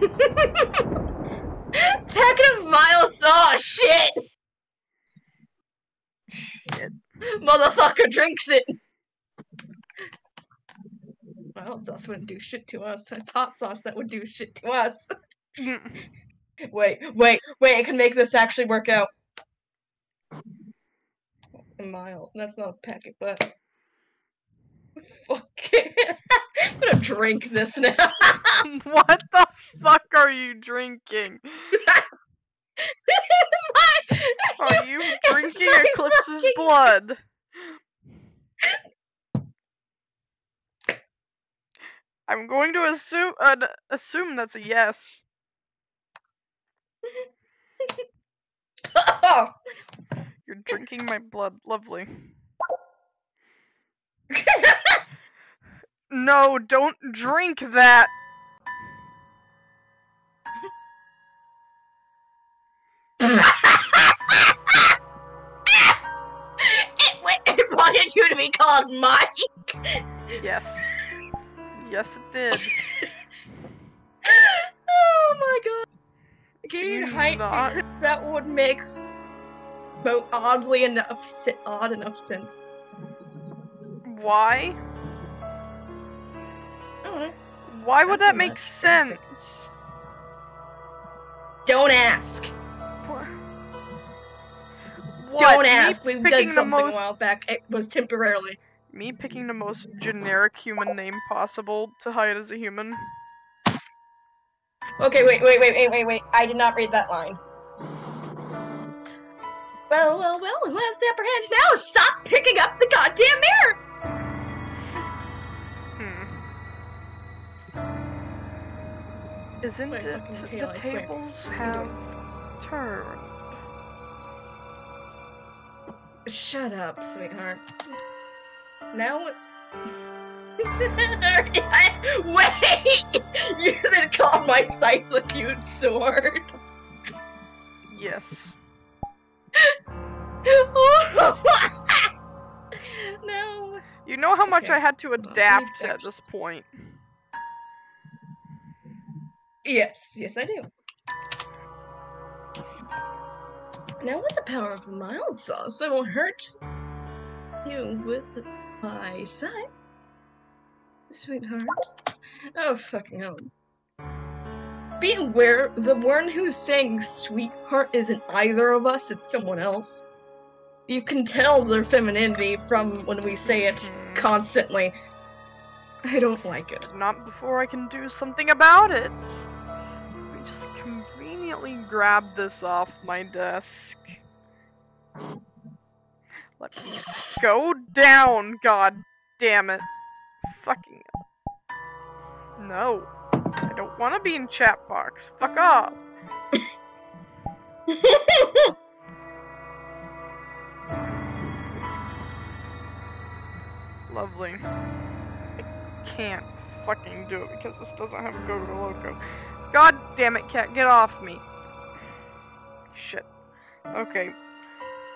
<laughs> Packet of mild sauce! Shit! Shit. Motherfucker drinks it! Mild sauce wouldn't do shit to us. It's hot sauce that would do shit to us. Mm, Wait, wait, wait, I can make this actually work out. Mild. That's not a packet, but. Fuck it. I'm gonna drink this now. <laughs> what the fuck are you drinking? <laughs> Are you <laughs> drinking Eclipse's fucking- blood? I'm going to assume uh, assume that's a yes. Oh. <laughs> You're drinking my blood. Lovely. <laughs> No, don't drink that. Wanted you to be called Mike. Yes. Yes, it did. oh my god. Gain height not- because that would make mo- oddly enough odd enough sense. Why? Know. Why would that make sense? Don't ask. What? Don't ask. Me ask. We picking did something most- a while back. It was temporarily. Me picking the most generic human name possible to hide as a human. Okay, wait, wait, wait, wait, wait, wait. I did not read that line. Well, well, well. Who has the upper hand now? Stop picking up the goddamn mirror. Hmm. Isn't it? the tables have turned. Shut up, sweetheart. Now. <laughs> Wait! You then called my scythe a cute sword. Yes. <laughs> no. You know how much Okay. I had to Well, adapt at this point. Yes, yes, I do. Now, with the power of the mild sauce, I will hurt you with my scythe, sweetheart. Oh, fucking hell. Be aware, the one who's saying sweetheart isn't either of us, it's someone else. You can tell their femininity from when we say it Mhm. constantly. I don't like it. Not before I can do something about it. Let me just conveniently grab this off my desk. Let me go down, god damn it. Fucking. No. I don't want to be in chat box. Fuck off. <laughs> Lovely. I can't fucking do it because this doesn't have a Go-Go logo. God damn it, cat, get off me. Shit. Okay.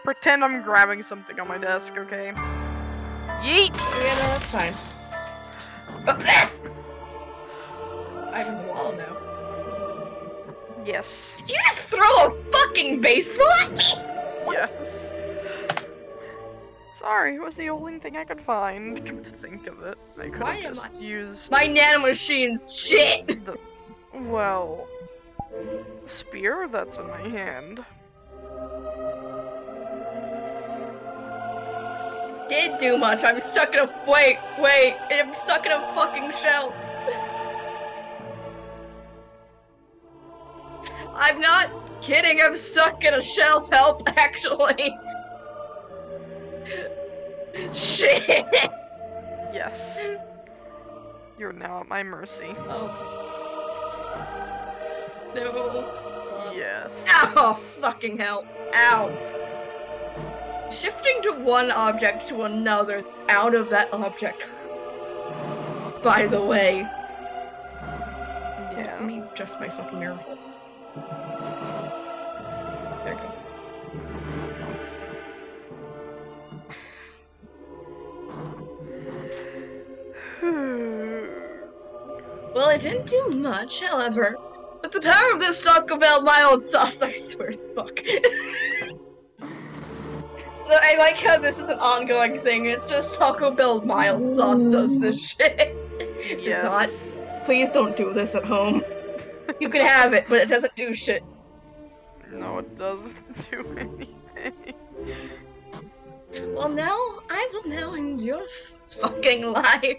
Pretend I'm grabbing something on my desk, okay? Yeet! Oh, yeah, no, that's fine. I'm in the wall now. Yes. Did you just throw a fucking baseball at me? Yes. Sorry, it was the only thing I could find. Come to think of it, I could have just used My nanomachine's shit. the well spear that's in my hand. Did do much. I'm stuck in a wait, wait. I'm stuck in a fucking shell. I'm not kidding. I'm stuck in a shelf. Help, actually. Shit. Yes. You're now at my mercy. Oh. No. Yes. <laughs> Oh, fucking hell. Ow. Shifting to one object to another out of that object. By the way, Yeah. let me adjust my fucking mirror. It didn't do much, however. With the power of this Taco Bell mild sauce, <laughs> I swear to fuck. <laughs> I like how this is an ongoing thing. It's just Taco Bell mild sauce does this shit. <laughs> It does not. Please don't do this at home. You can have it, but it doesn't do shit. No, it doesn't do anything. Well, now I will now end your fucking life.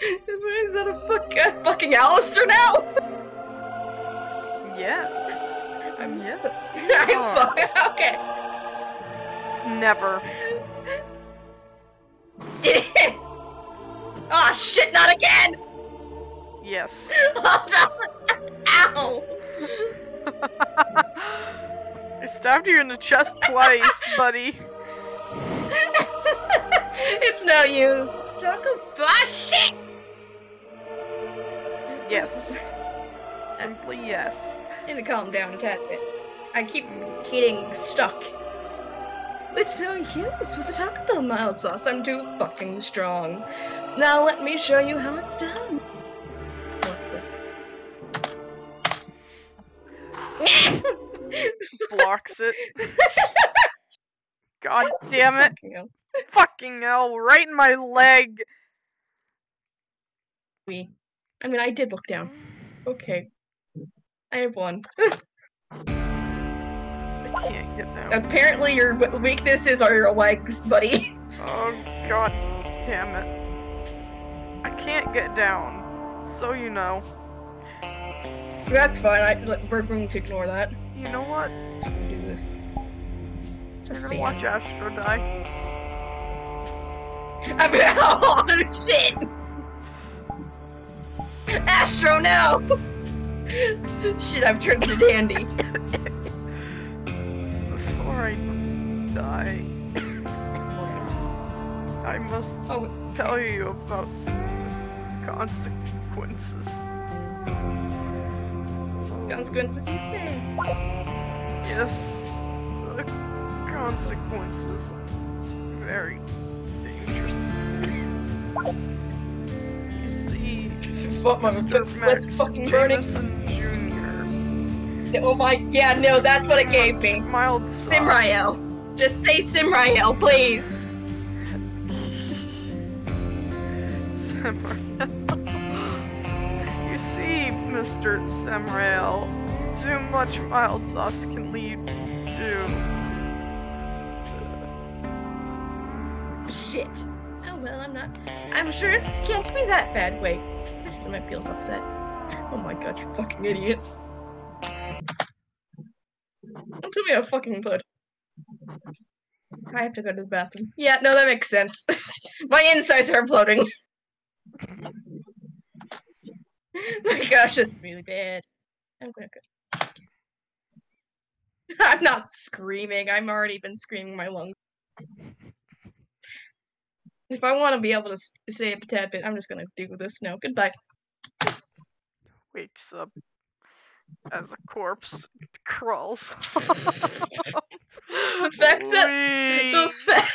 Is that a fuck, uh, fucking Alistair now? Yes. I'm <laughs> yes. so. I'm fuck. Okay. Never. <laughs> oh shit! Not again! Yes. <laughs> Ow! I stabbed you in the chest twice, buddy. it's no use. Talk about shit. Yes. Uh, Simply yes. Need to calm down cat. I keep getting stuck. It's no use with the Taco Bell mild sauce. I'm too fucking strong. Now let me show you how it's done. What the? <laughs> Blocks it. <laughs> God damn it. Fucking hell. Fucking hell. Right in my leg. We. I mean, I did look down. Okay. I have one. I can't get down. Apparently, your weaknesses are your legs, buddy. Oh god damn it. I can't get down. So you know. That's fine. I, we're going to ignore that. You know what? Just gonna do this. It's You're gonna watch Astro die. <laughs> I mean, <laughs> oh shit! Astro, no! Shit, I've turned into Dandy. Before I die, I must Oh. tell you about consequences. Consequences you say. Yes, the consequences are very dangerous. You see, What my lips fucking burning. Jr. Oh my yeah, no, that's what it gave me. Mild. Simrael. Just say Simrael, please. Samrael. you see, Mr. Samrael, too much mild sauce can lead to. Shit. Oh well, I'm not. I'm sure it can't be that bad. Wait, time I feels upset. Oh my god, you fucking idiot. Don't put me on a fucking bud. I have to go to the bathroom. Yeah, no, that makes sense. <laughs> my insides are floating. <laughs> my gosh, this is really bad. I'm gonna go. <laughs> I'm not screaming. I'm already been screaming my lungs. If I want to be able to s- say a tad bit, I'm just gonna do this now. Goodbye. wakes up as a corpse crawls. <laughs> <laughs> The fact that the fact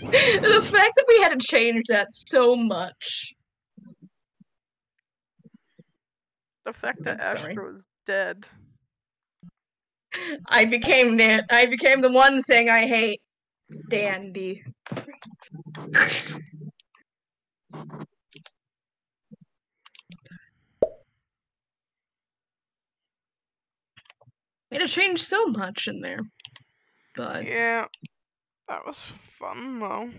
<laughs> the fact that we had to change that so much. the fact that I'm sorry. Astro is dead. I became the I became the one thing I hate. Dandy. We had to change so much in there. But Yeah, that was fun though.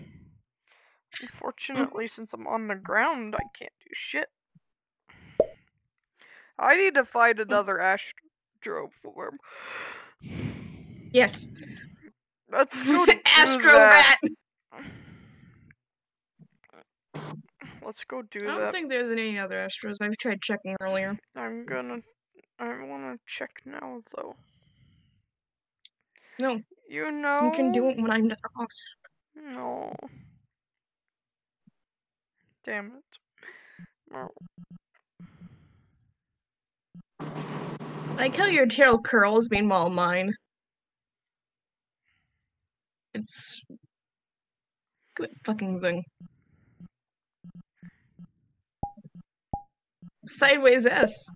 Unfortunately, mm-hmm. since I'm on the ground, I can't do shit. I need to find mm. another Astro form. <sighs> yes. Let's <laughs> go do Astro that. Rat. Let's go do I don't that. think there's any other Astros. I've tried checking earlier. I'm gonna. I wanna check now though. No, You know. you can do it when I'm off. No. Damn it. No. Like how your tail curls, meanwhile mine. It's good fucking thing. Sideways S.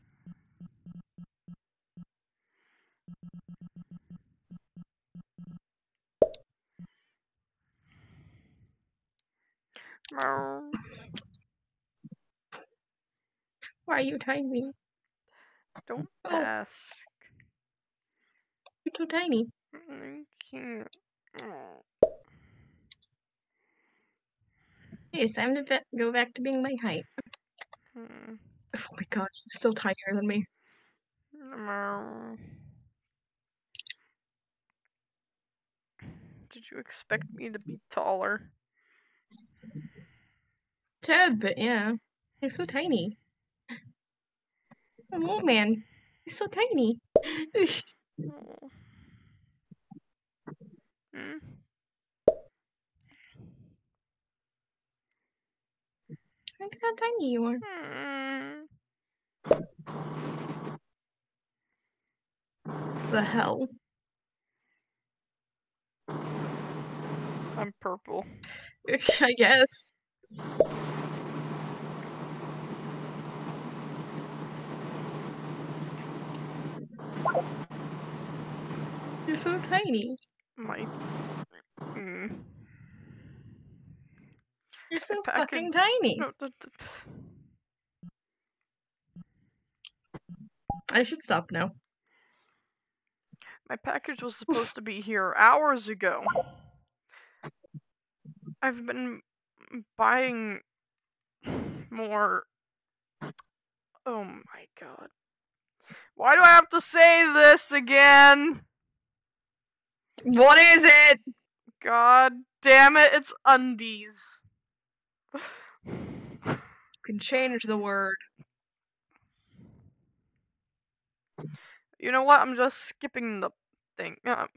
Why are you tiny? Don't Oh. ask. You're too tiny. I can't. Hey, it's time to be- go back to being my height. Hmm. Oh my god, you're still tinier than me. Did you expect me to be taller? Ted, but yeah. He's so tiny. Oh man, he's so tiny. <laughs> Oh. Hmm? Look how tiny you are. The hell? I'm purple. <laughs> I guess. You're so tiny. My. Mm. You're so fucking tiny. No, th- th- I should stop now. My package was supposed to be here hours ago. I've been buying more. Oh my god. Why do I have to say this again? What is it? God damn it, it's undies. You can change the word. You know what? I'm just skipping the thing. Um,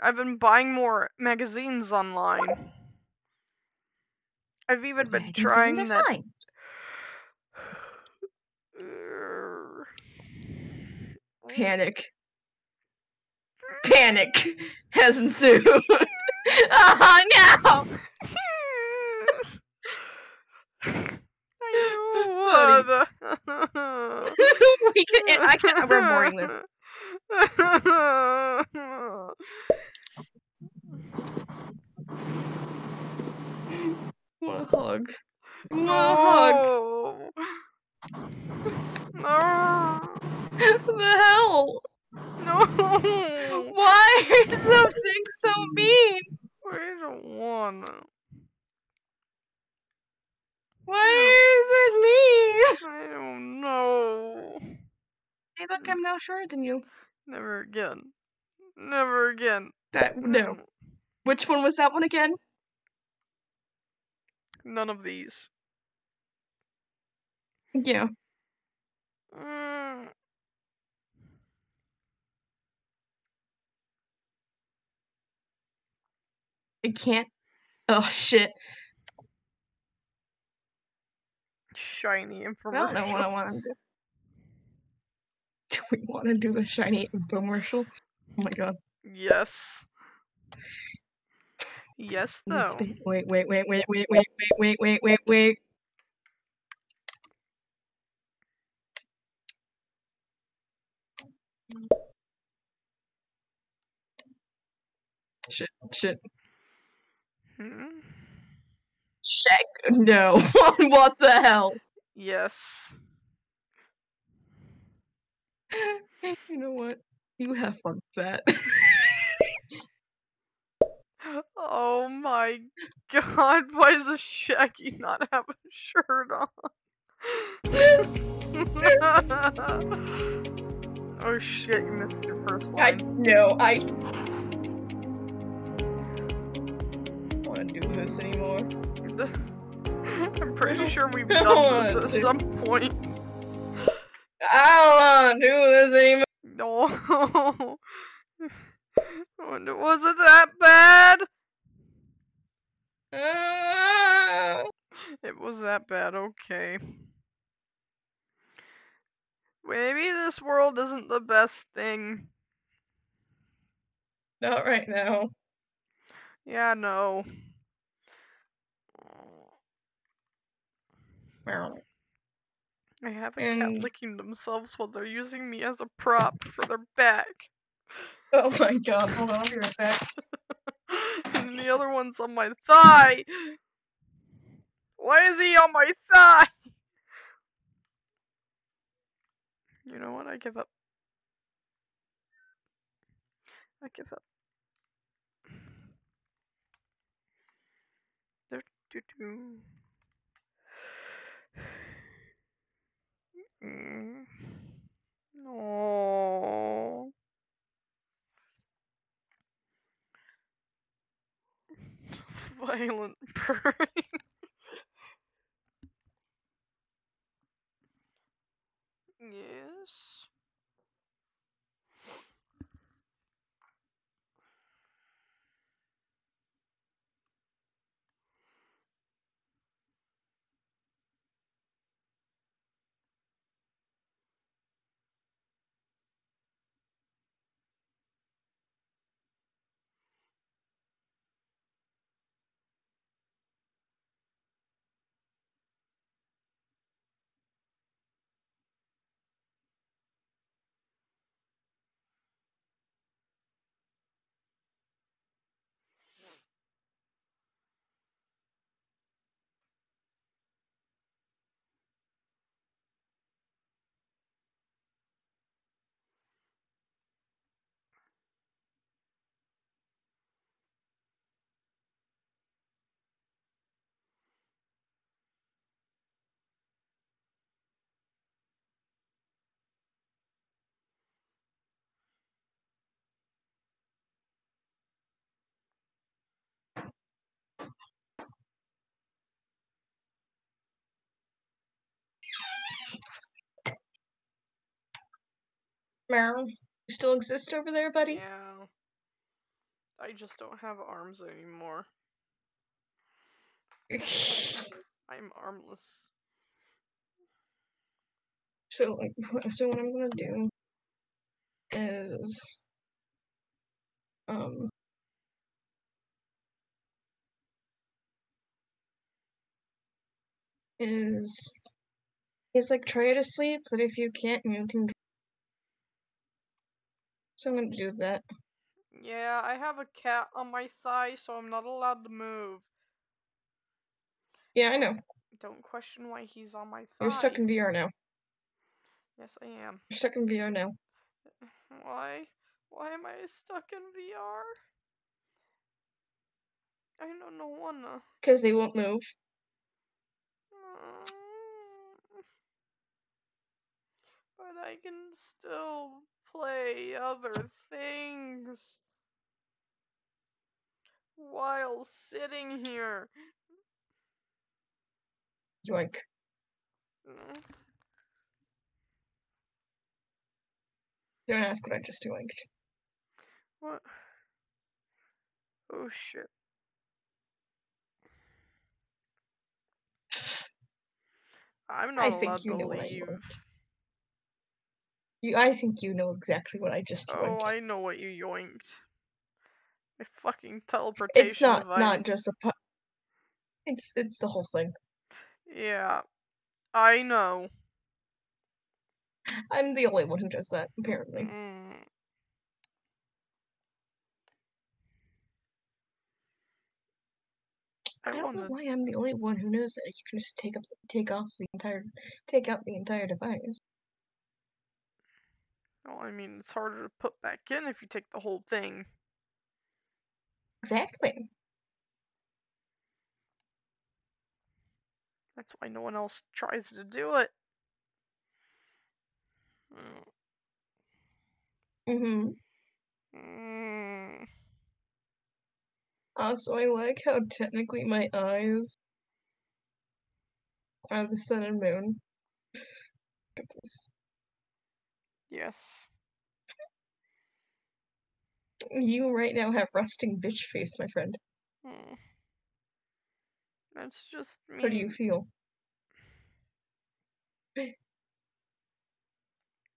I've been buying more magazines online. I've even been trying are that. fine. <sighs> Panic. Panic has ensued. <laughs> oh no! <laughs> <laughs> We can. I can. We're boring this. Want a hug? Want a hug? No. the hell? No. <laughs> Why is the thing so mean? I don't wanna. Why is it mean? <laughs> I don't know. Hey, look, I'm now shorter than you. Never again. Never again. That no. Which one was that one again? None of these. Yeah. Mm. I can't. Oh shit. Shiny I infomercial. don't know what I want to do. <laughs> Do we want to do the shiny infomercial? Oh my god. Yes. Yes, though. Wait, wait, wait, wait, wait, wait, wait, wait, wait, wait, wait. Shit, shit. Hmm? Check. <laughs> No. <laughs> what the hell? Yes. <laughs> You know what? You have fun with that. Oh my god, why does Shaggy not have a shirt on? oh shit, you missed your first line. I no, I this anymore. <laughs> I'm pretty sure we've <laughs> done this at some point. I don't want to do this anymore. <laughs> No. Was it that bad? Ah. It was that bad, okay. Maybe this world isn't the best thing. Not right now. Yeah, no. I have a cat And- licking themselves while they're using me as a prop for their back. <laughs> Oh my god, hold on, I'll be right back. <laughs> and the other one's on my thigh. Why is he on my thigh? You know what? I give up. I give up. <sighs> Do, do, do. No. <laughs> Violent purring. <laughs> yes. You still exist over there, buddy? Yeah. I just don't have arms anymore. <laughs> I'm armless. So, like, so what I'm gonna do is, um, is is like try to sleep, but if you can't, you can. So I'm gonna do that. Yeah, I have a cat on my thigh, so I'm not allowed to move. Yeah, I know. Don't question why he's on my thigh. You're stuck in VR now. Yes, I am. You're stuck in VR now. Why? Why am I stuck in VR? I don't know wanna. Because they won't move. Mm. But I can still play other things while sitting here. Yoink. Don't ask what I just yoinked. What? Oh shit. I'm not I allowed to know what I leave. You, I think you know exactly what I just Oh, yoinked. I know what you yoinked. A fucking teleportation it's not device. not just a. pu- It's it's the whole thing. Yeah, I know. I'm the only one who does that, apparently. Mm. I I don't know why I'm the only one who knows that you can just take up take off the entire take out the entire device. Well, I mean, it's harder to put back in if you take the whole thing. Exactly. That's why no one else tries to do it. Mm-hmm. Mm. Also, I like how technically my eyes are the sun and moon. At this. Yes. You right now have resting bitch face, my friend. Mm. That's just me. How do you feel?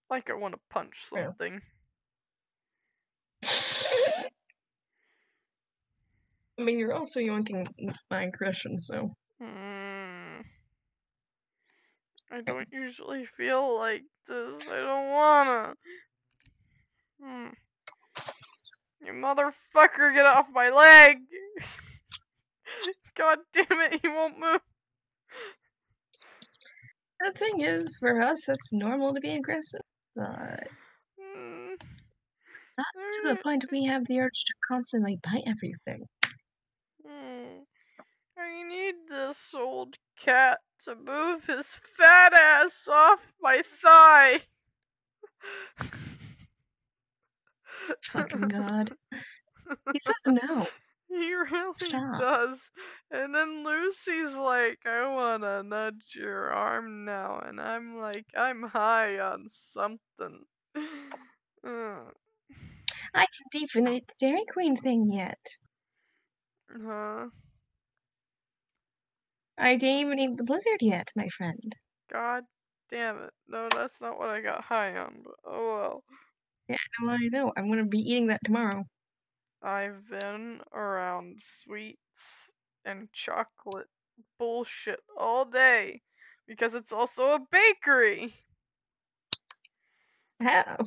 Like I want to punch something. <laughs> I mean, you're also yoinking my aggression, so. Mm. I don't usually feel like this. I don't wanna. Hmm. You motherfucker, get off my leg! <laughs> God damn it, he won't move. The thing is, for us, it's normal to be aggressive, but Mm. not to the point we have the urge to constantly bite everything. Hmm. I need this old cat to move his fat ass off my thigh. Fucking god. <laughs> He says no. He really Stop. does. And then Lucy's like, I wanna nudge your arm now. And I'm like, I'm high on something. <sighs> I didn't even eat the Dairy Queen thing yet. huh? I didn't even eat the Blizzard yet, my friend. God damn it. No, that's not what I got high on, but oh well. Now I know. I'm gonna be eating that tomorrow. I've been around sweets and chocolate bullshit all day because it's also a bakery. How?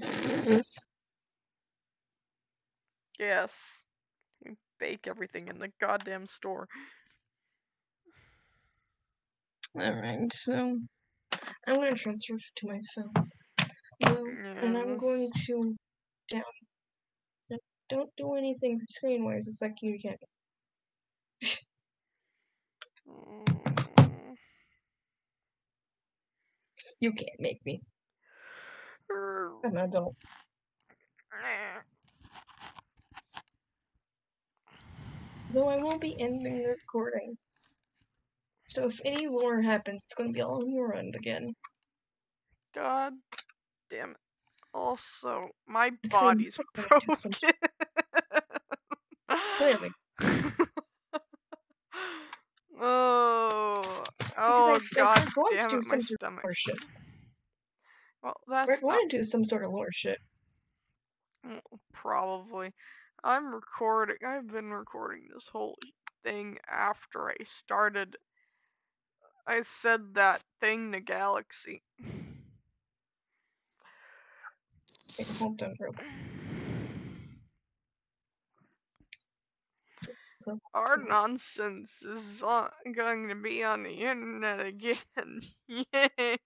Yes. We bake everything in the goddamn store. Alright, so I'm gonna transfer to my phone. Well, and I'm going to down. Don't do anything screen wise, it's like you can't. You can't make me. I'm an adult. <sighs> Though I won't be ending the recording. So if any lore happens, it's gonna be all on your end again. God damn it. Also, my body's might wanna do some broken. <laughs> Clearly. <laughs> oh, Because oh I god we're going damn to do it, my some sort of stomach. lore shit. Well, We're that's not going to do some sort of lore shit. Mm, Probably. I'm recording. I've been recording this whole thing after I started. I said that thing to Galaxy. Okay, hold on, real quick. Our nonsense is going to be on the internet again. Yay!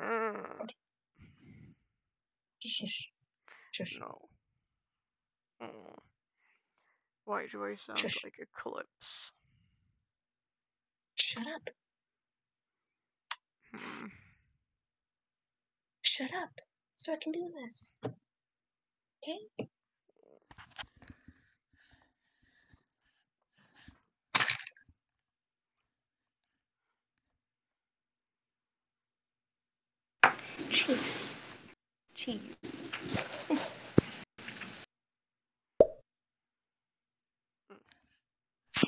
Uh, Shush. Shush. no. Why do I sound Shush. like Eclipse? Shut up. Hmm. Shut up. So I can do this. Okay? Cheese. Cheese.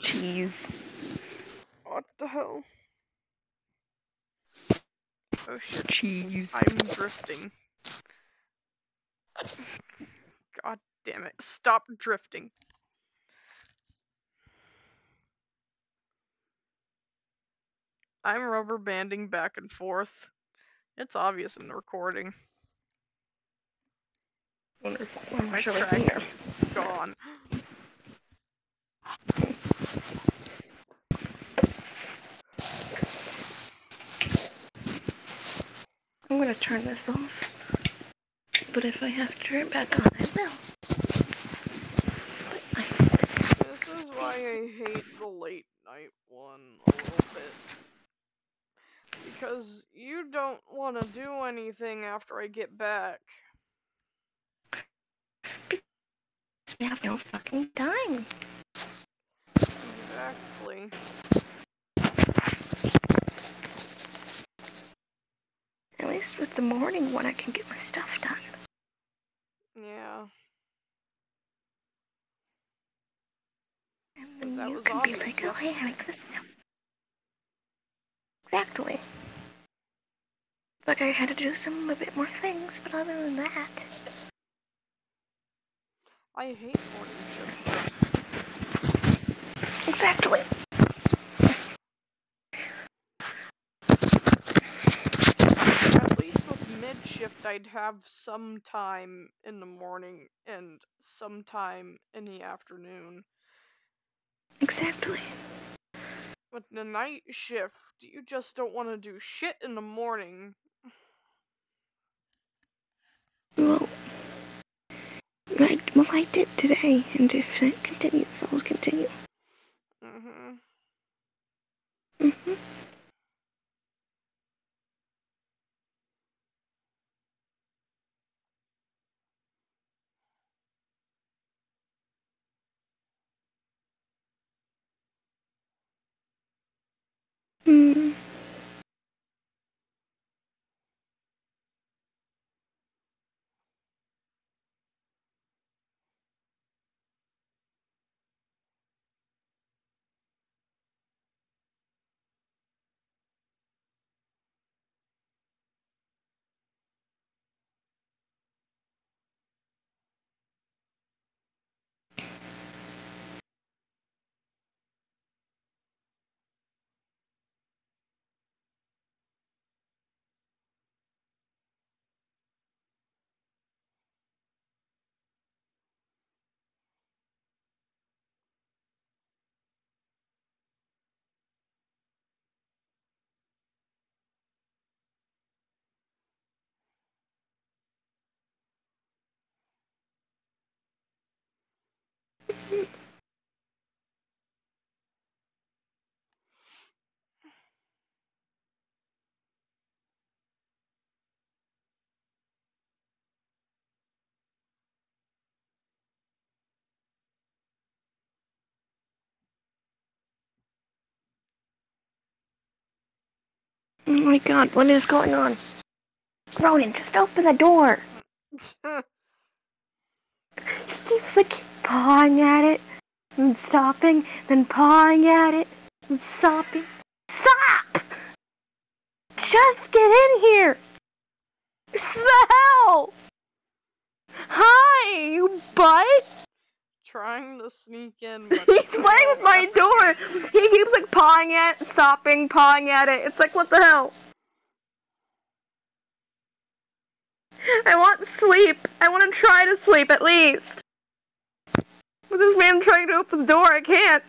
Cheese. What the hell? Oh shit. Cheese. I'm drifting. God damn it. Stop drifting. I'm rubber banding back and forth. It's obvious in the recording. Wonderful. My I'm sure tracking there. is gone. <gasps> I'm gonna turn this off. But if I have to turn it back on, I will. I, This is why I hate the late night one a little bit. Because you don't want to do anything after I get back. we have no fucking time. Exactly. At least with the morning one, I can get my stuff done. Yeah. And then that you was can be like, oh, hey, I like this now. Exactly. Like I had to do some a bit more things, but other than that, I hate morning shift. exactly. At least with mid shift, I'd have some time in the morning and some time in the afternoon. Exactly. With the night shift, you just don't want to do shit in the morning. Well, I, well, I did today, and if it continues, I'll continue. hmm hmm Hmm. Oh my god, what is going on? Ronan, just open the door. <laughs> He keeps like pawing at it and stopping, then pawing at it and stopping. Stop! Just get in here! Hell? Hi, you butt! Trying to sneak in, but He's playing with my door! He keeps like pawing at it, stopping, pawing at it. It's like, what the hell? I want sleep. I want to try to sleep at least. With this man trying to open the door, I can't.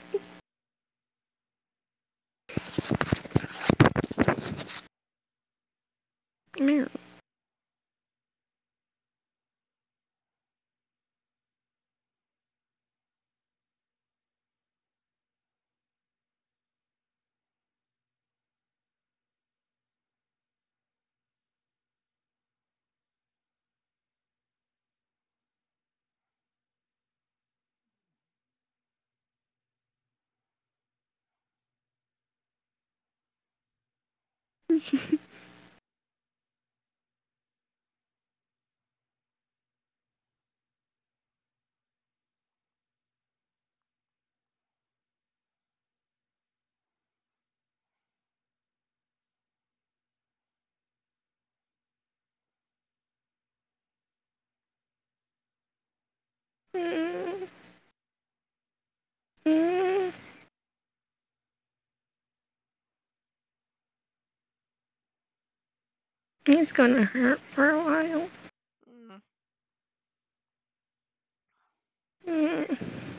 Come here. Mm. Mm. It's gonna hurt for a while. Mm, Mm.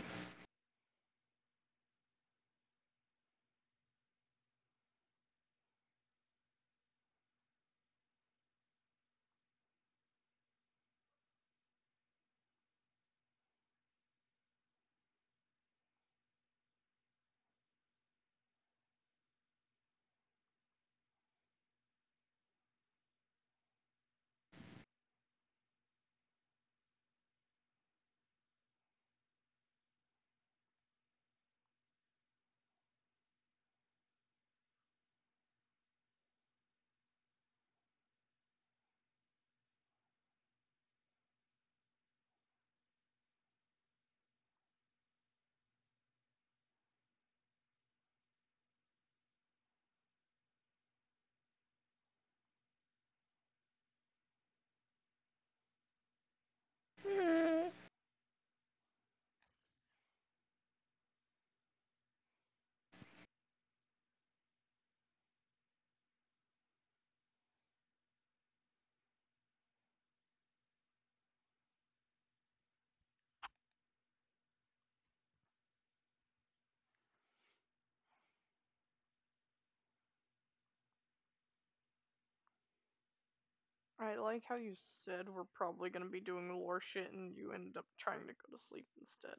I like how you said we're probably gonna be doing lore shit and you ended up trying to go to sleep instead.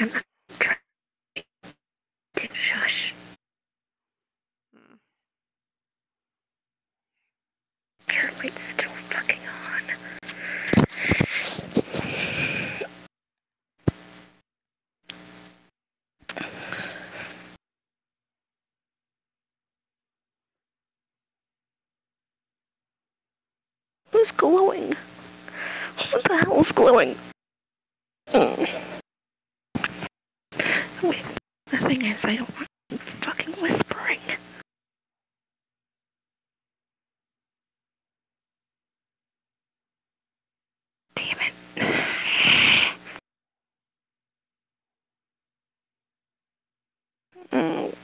I'm not trying to shush. Hmm. Your light's still fucking on. Who's glowing? What the hell's glowing? Mm. The thing is, I don't want you fucking whispering. Damn it. Mm.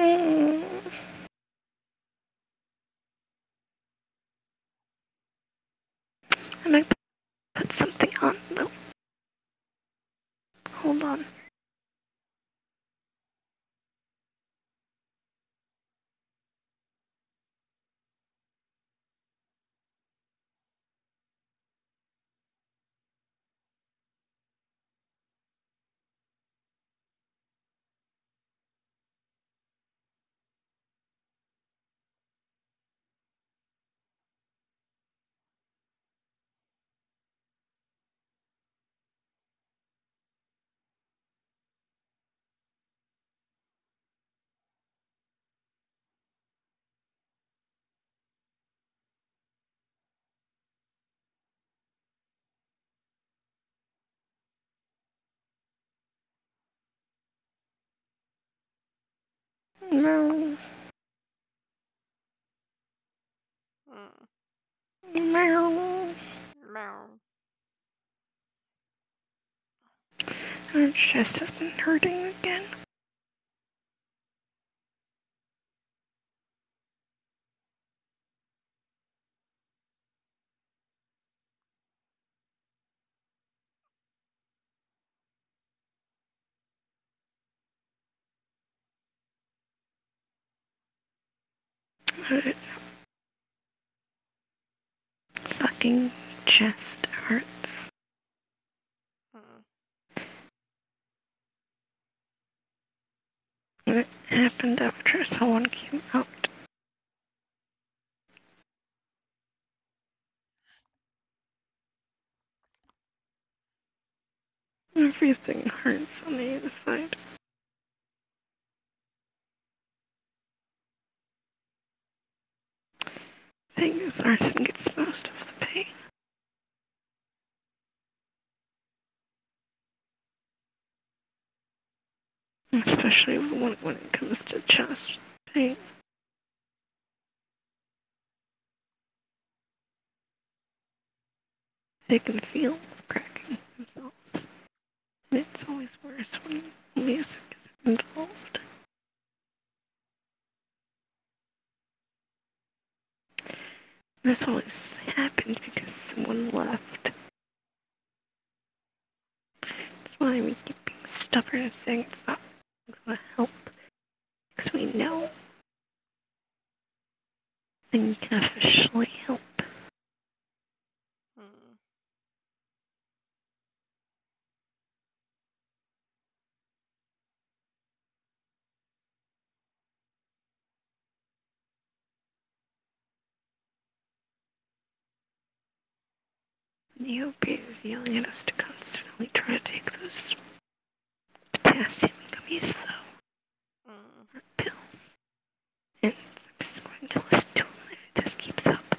Mm. I might put something on though. Hold on. Mm. Meow. Meow. Her chest has been hurting again. Her fucking chest hurts. Mm. It happened after someone came out. Everything hurts on the inside. Is, arson gets most of the pain. Especially when, when it comes to chest pain. They can feel cracking themselves. And it's always worse when music is involved. This always happened because someone left. That's why we keep being stubborn and saying it's not going to help. Because we know. Then you can officially help. The OP is yelling at us to constantly try to take those potassium gummies, though. Mm. or pills. And I'm just going to listen to him if this keeps up.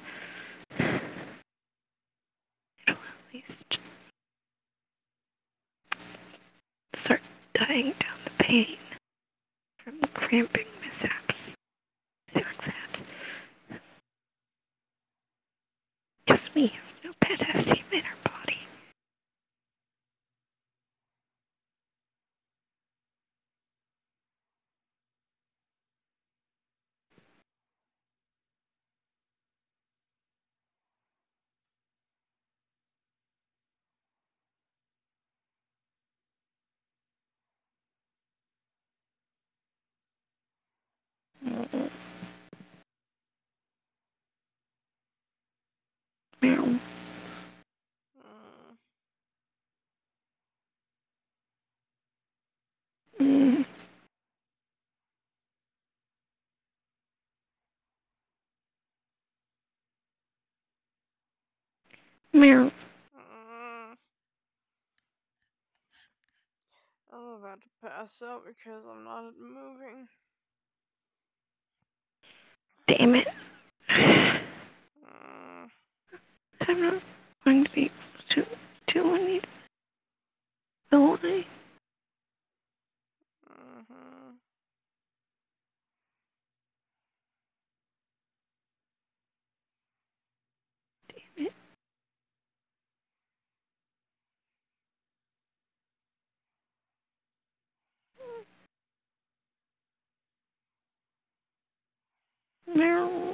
It'll at least start dying down the pain from cramping mishaps. Things like that. Because we have no potassium in our body. Meow. Mm. Mm. Meow. Mm. I'm about to pass out because I'm not moving. Damn it. Mm. I'm not going to be able to do any the line. Mhm. Damn it. Meow.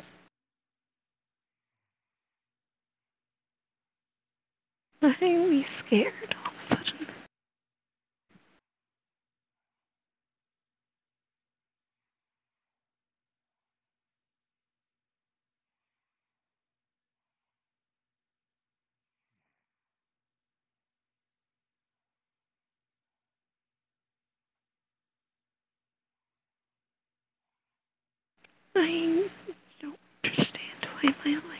I made me scared all of a sudden. I don't understand why am I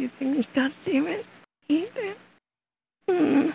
this. Breathing, god damn it. Eat it. Mm.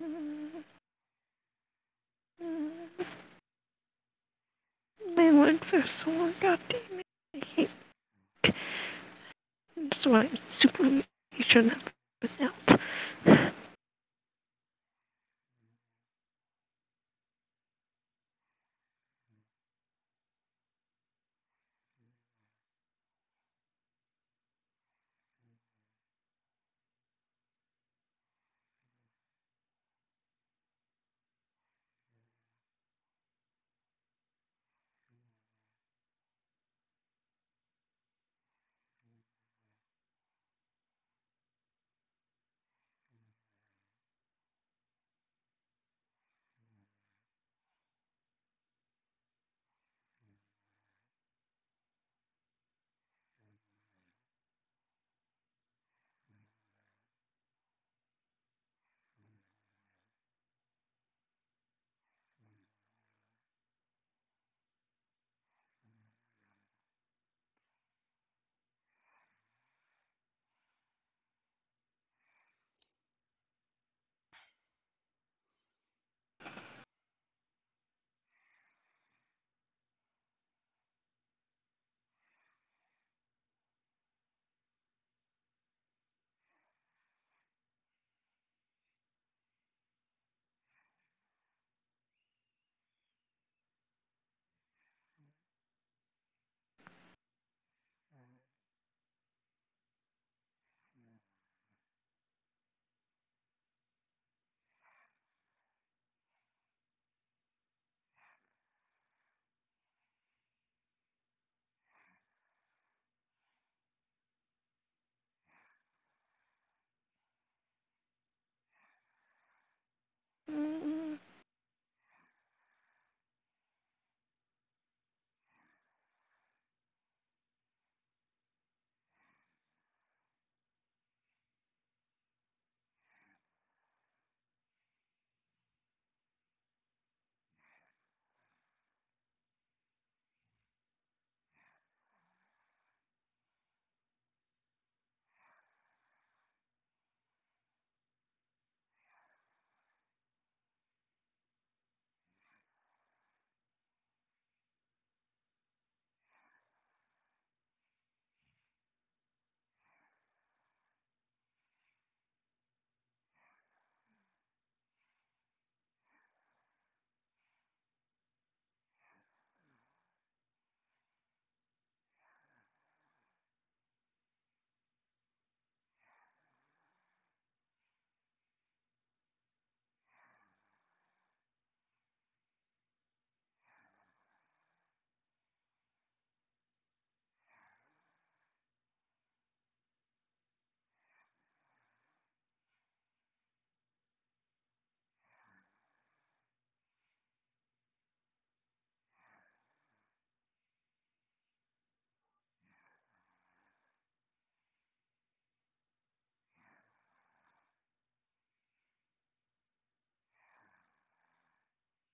My legs are sore, god damn it. I hate That's why I'm super you shouldn't have been out.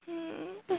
mm.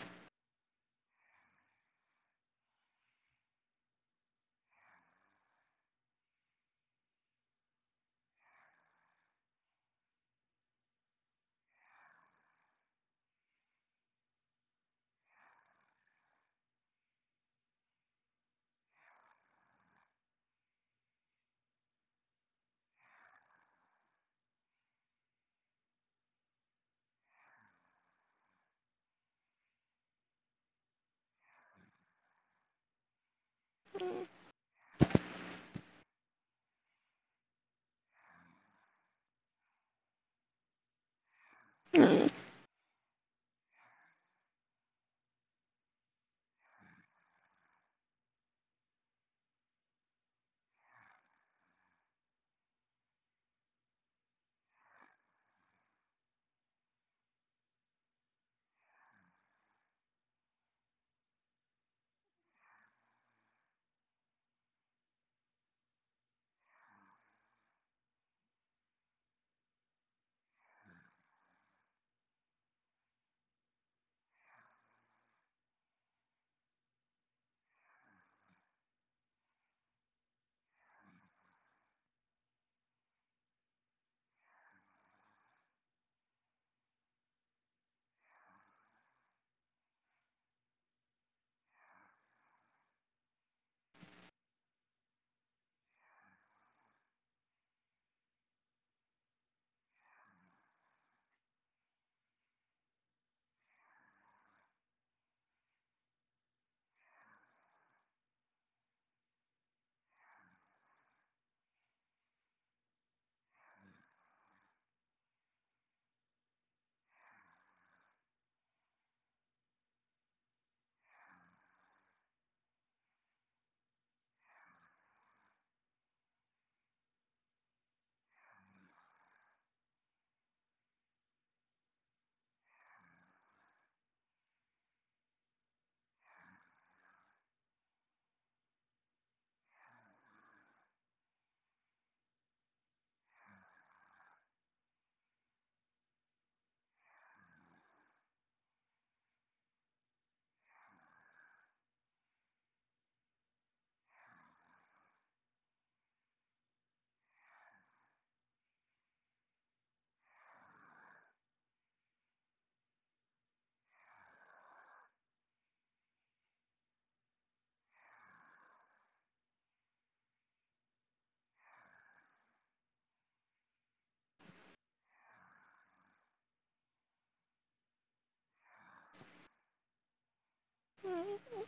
Mm-hmm. Mm-hmm.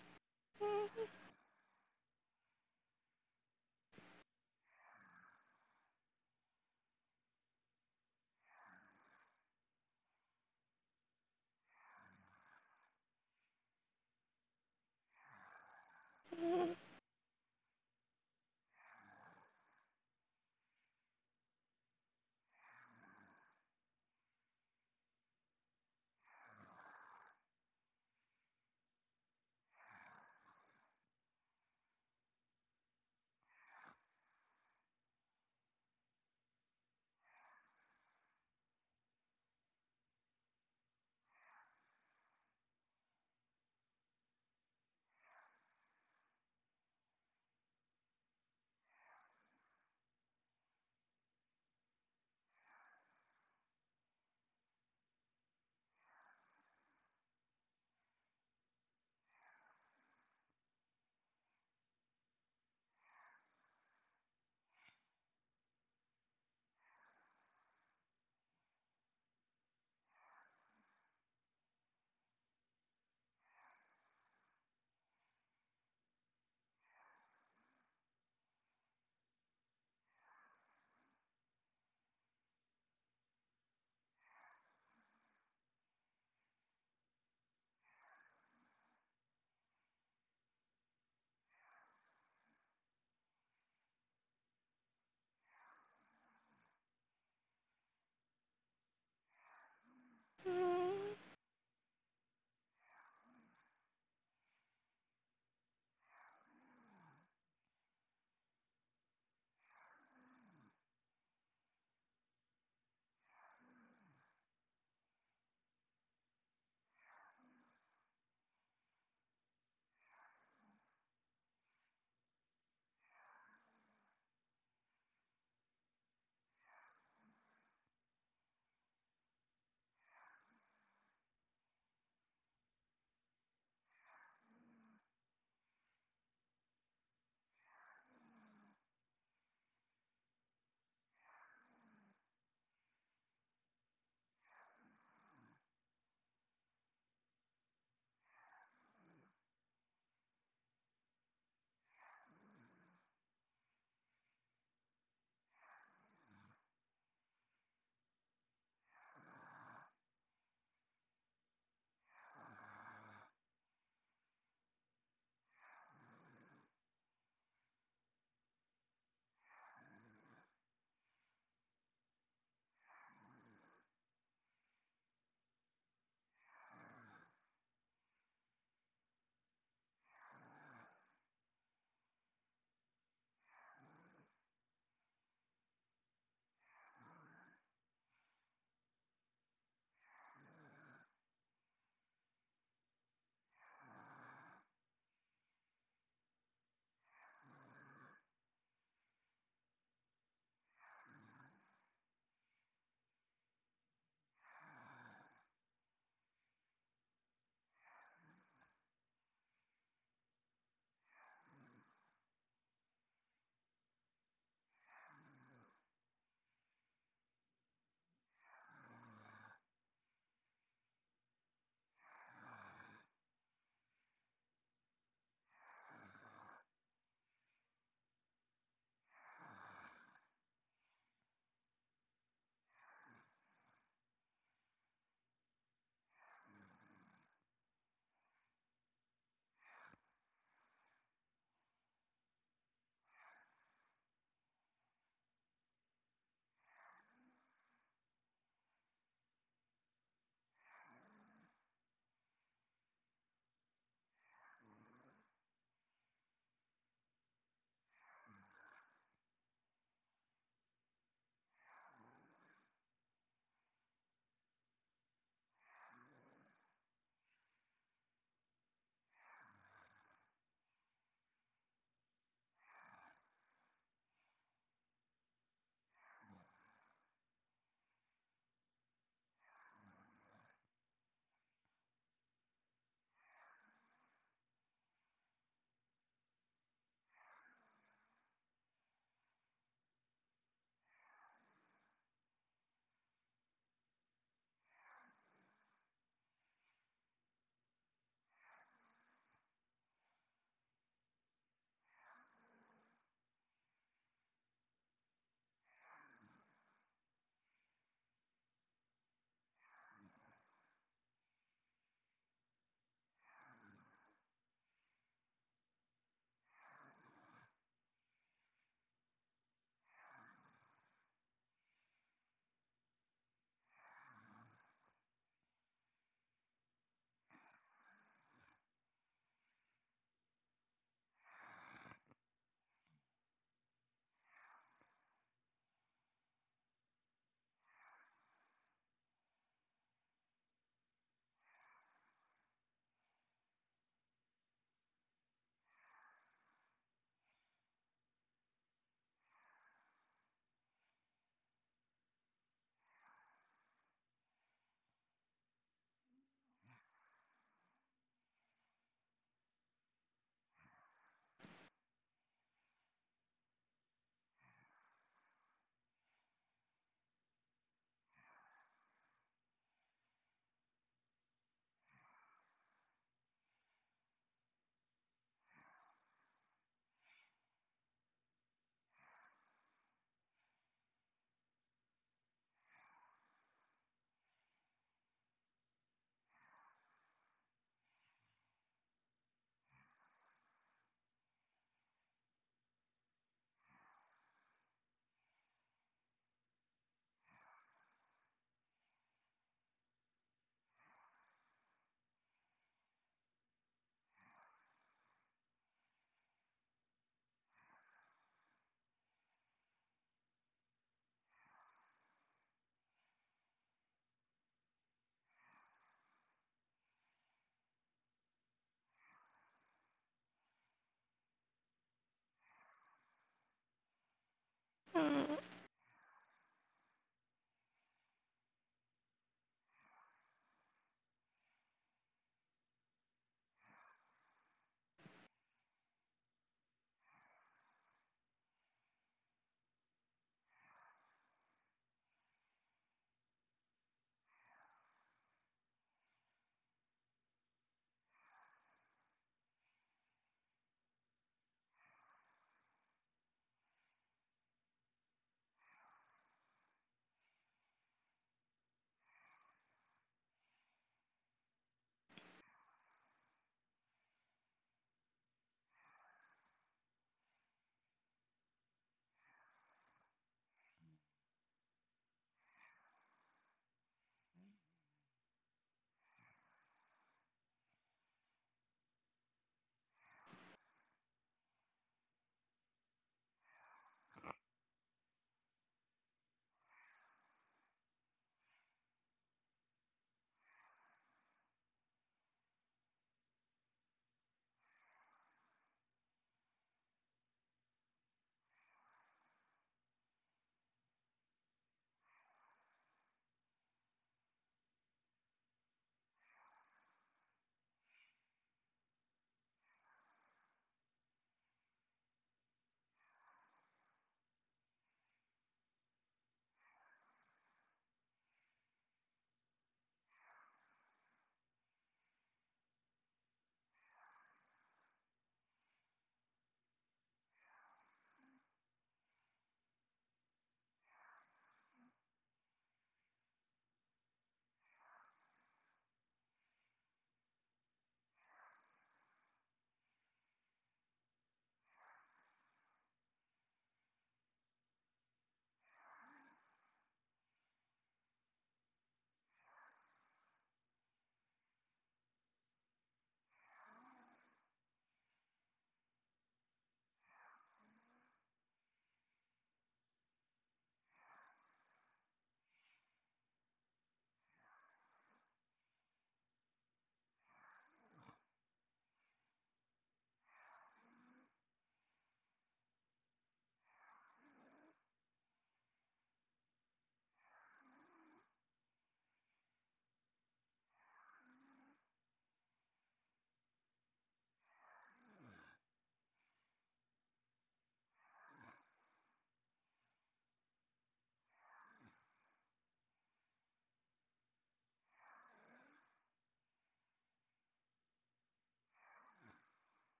Mm.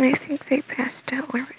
I think they passed out already.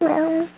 Well,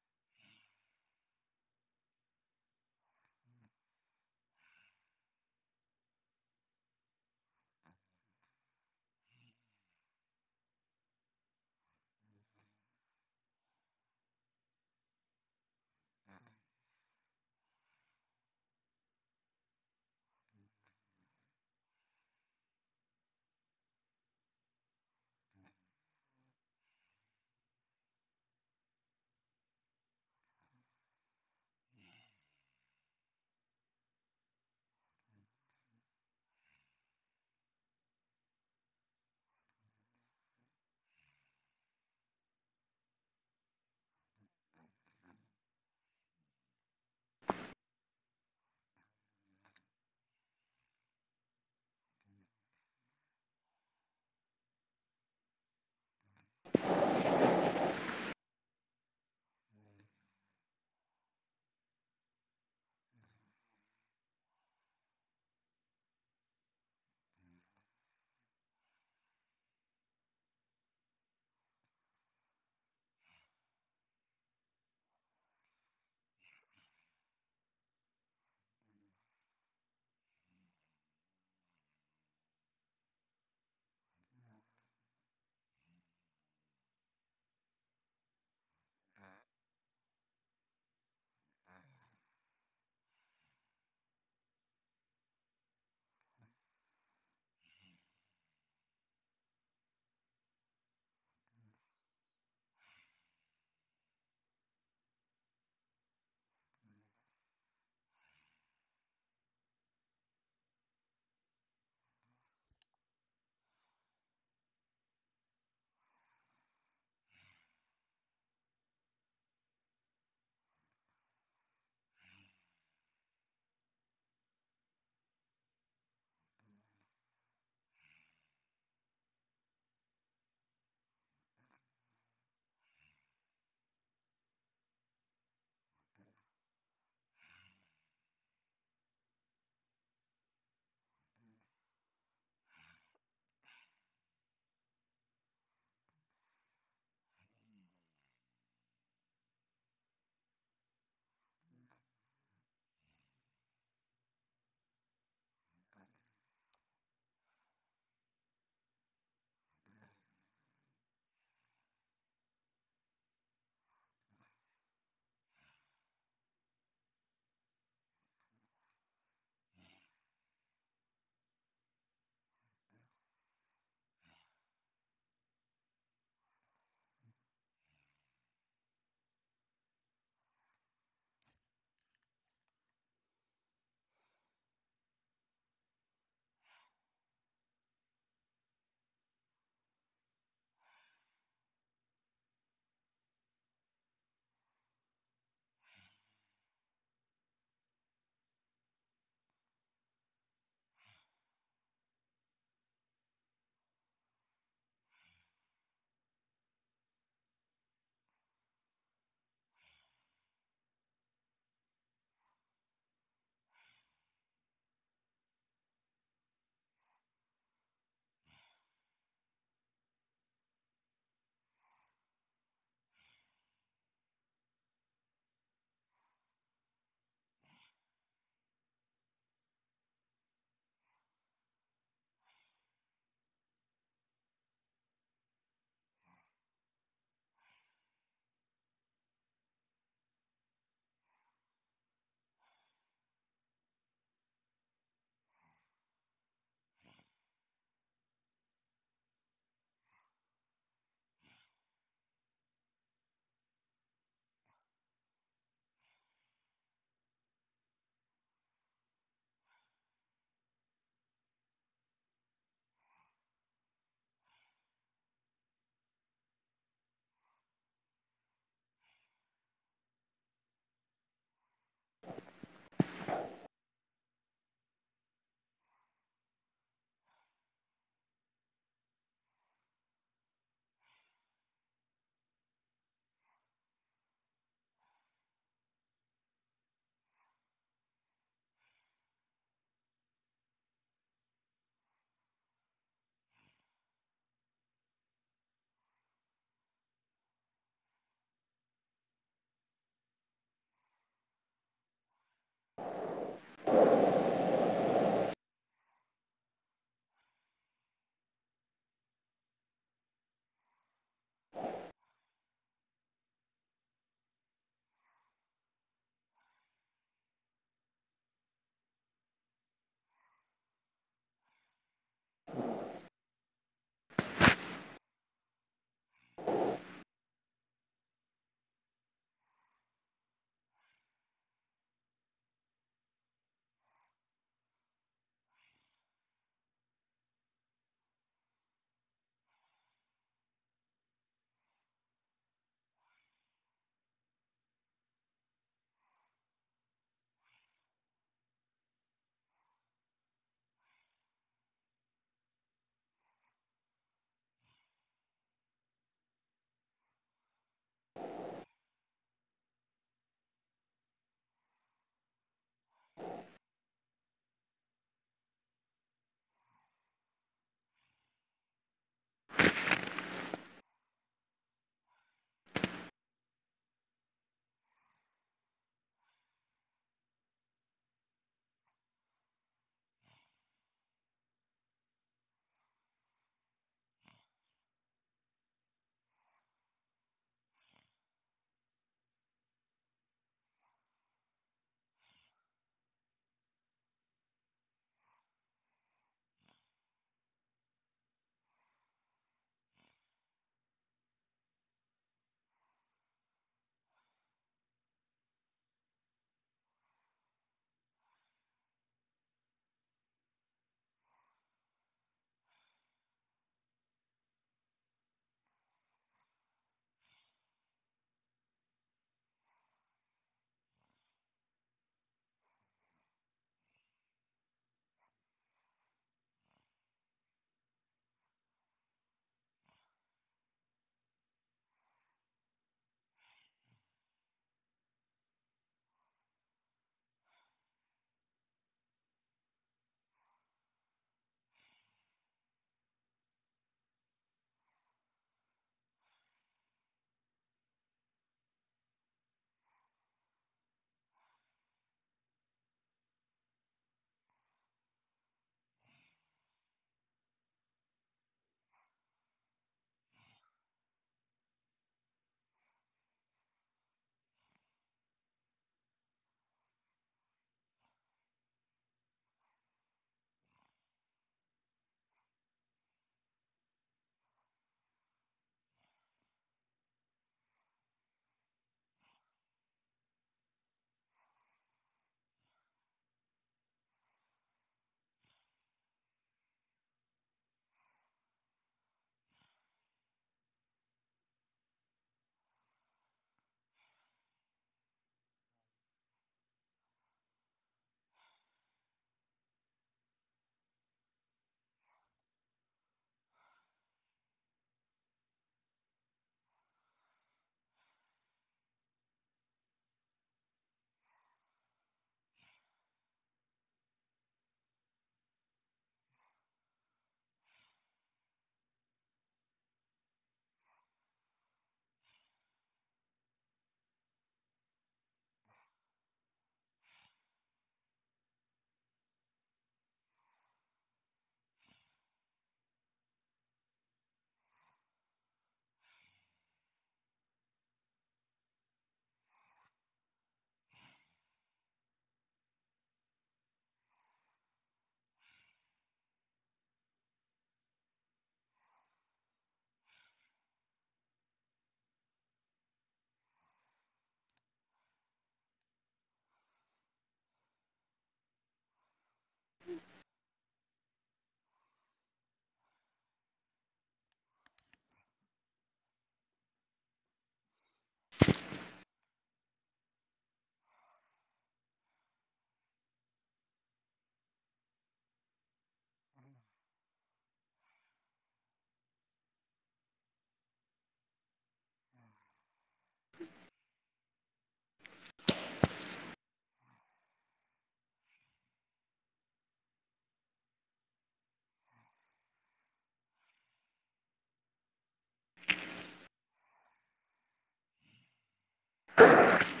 you.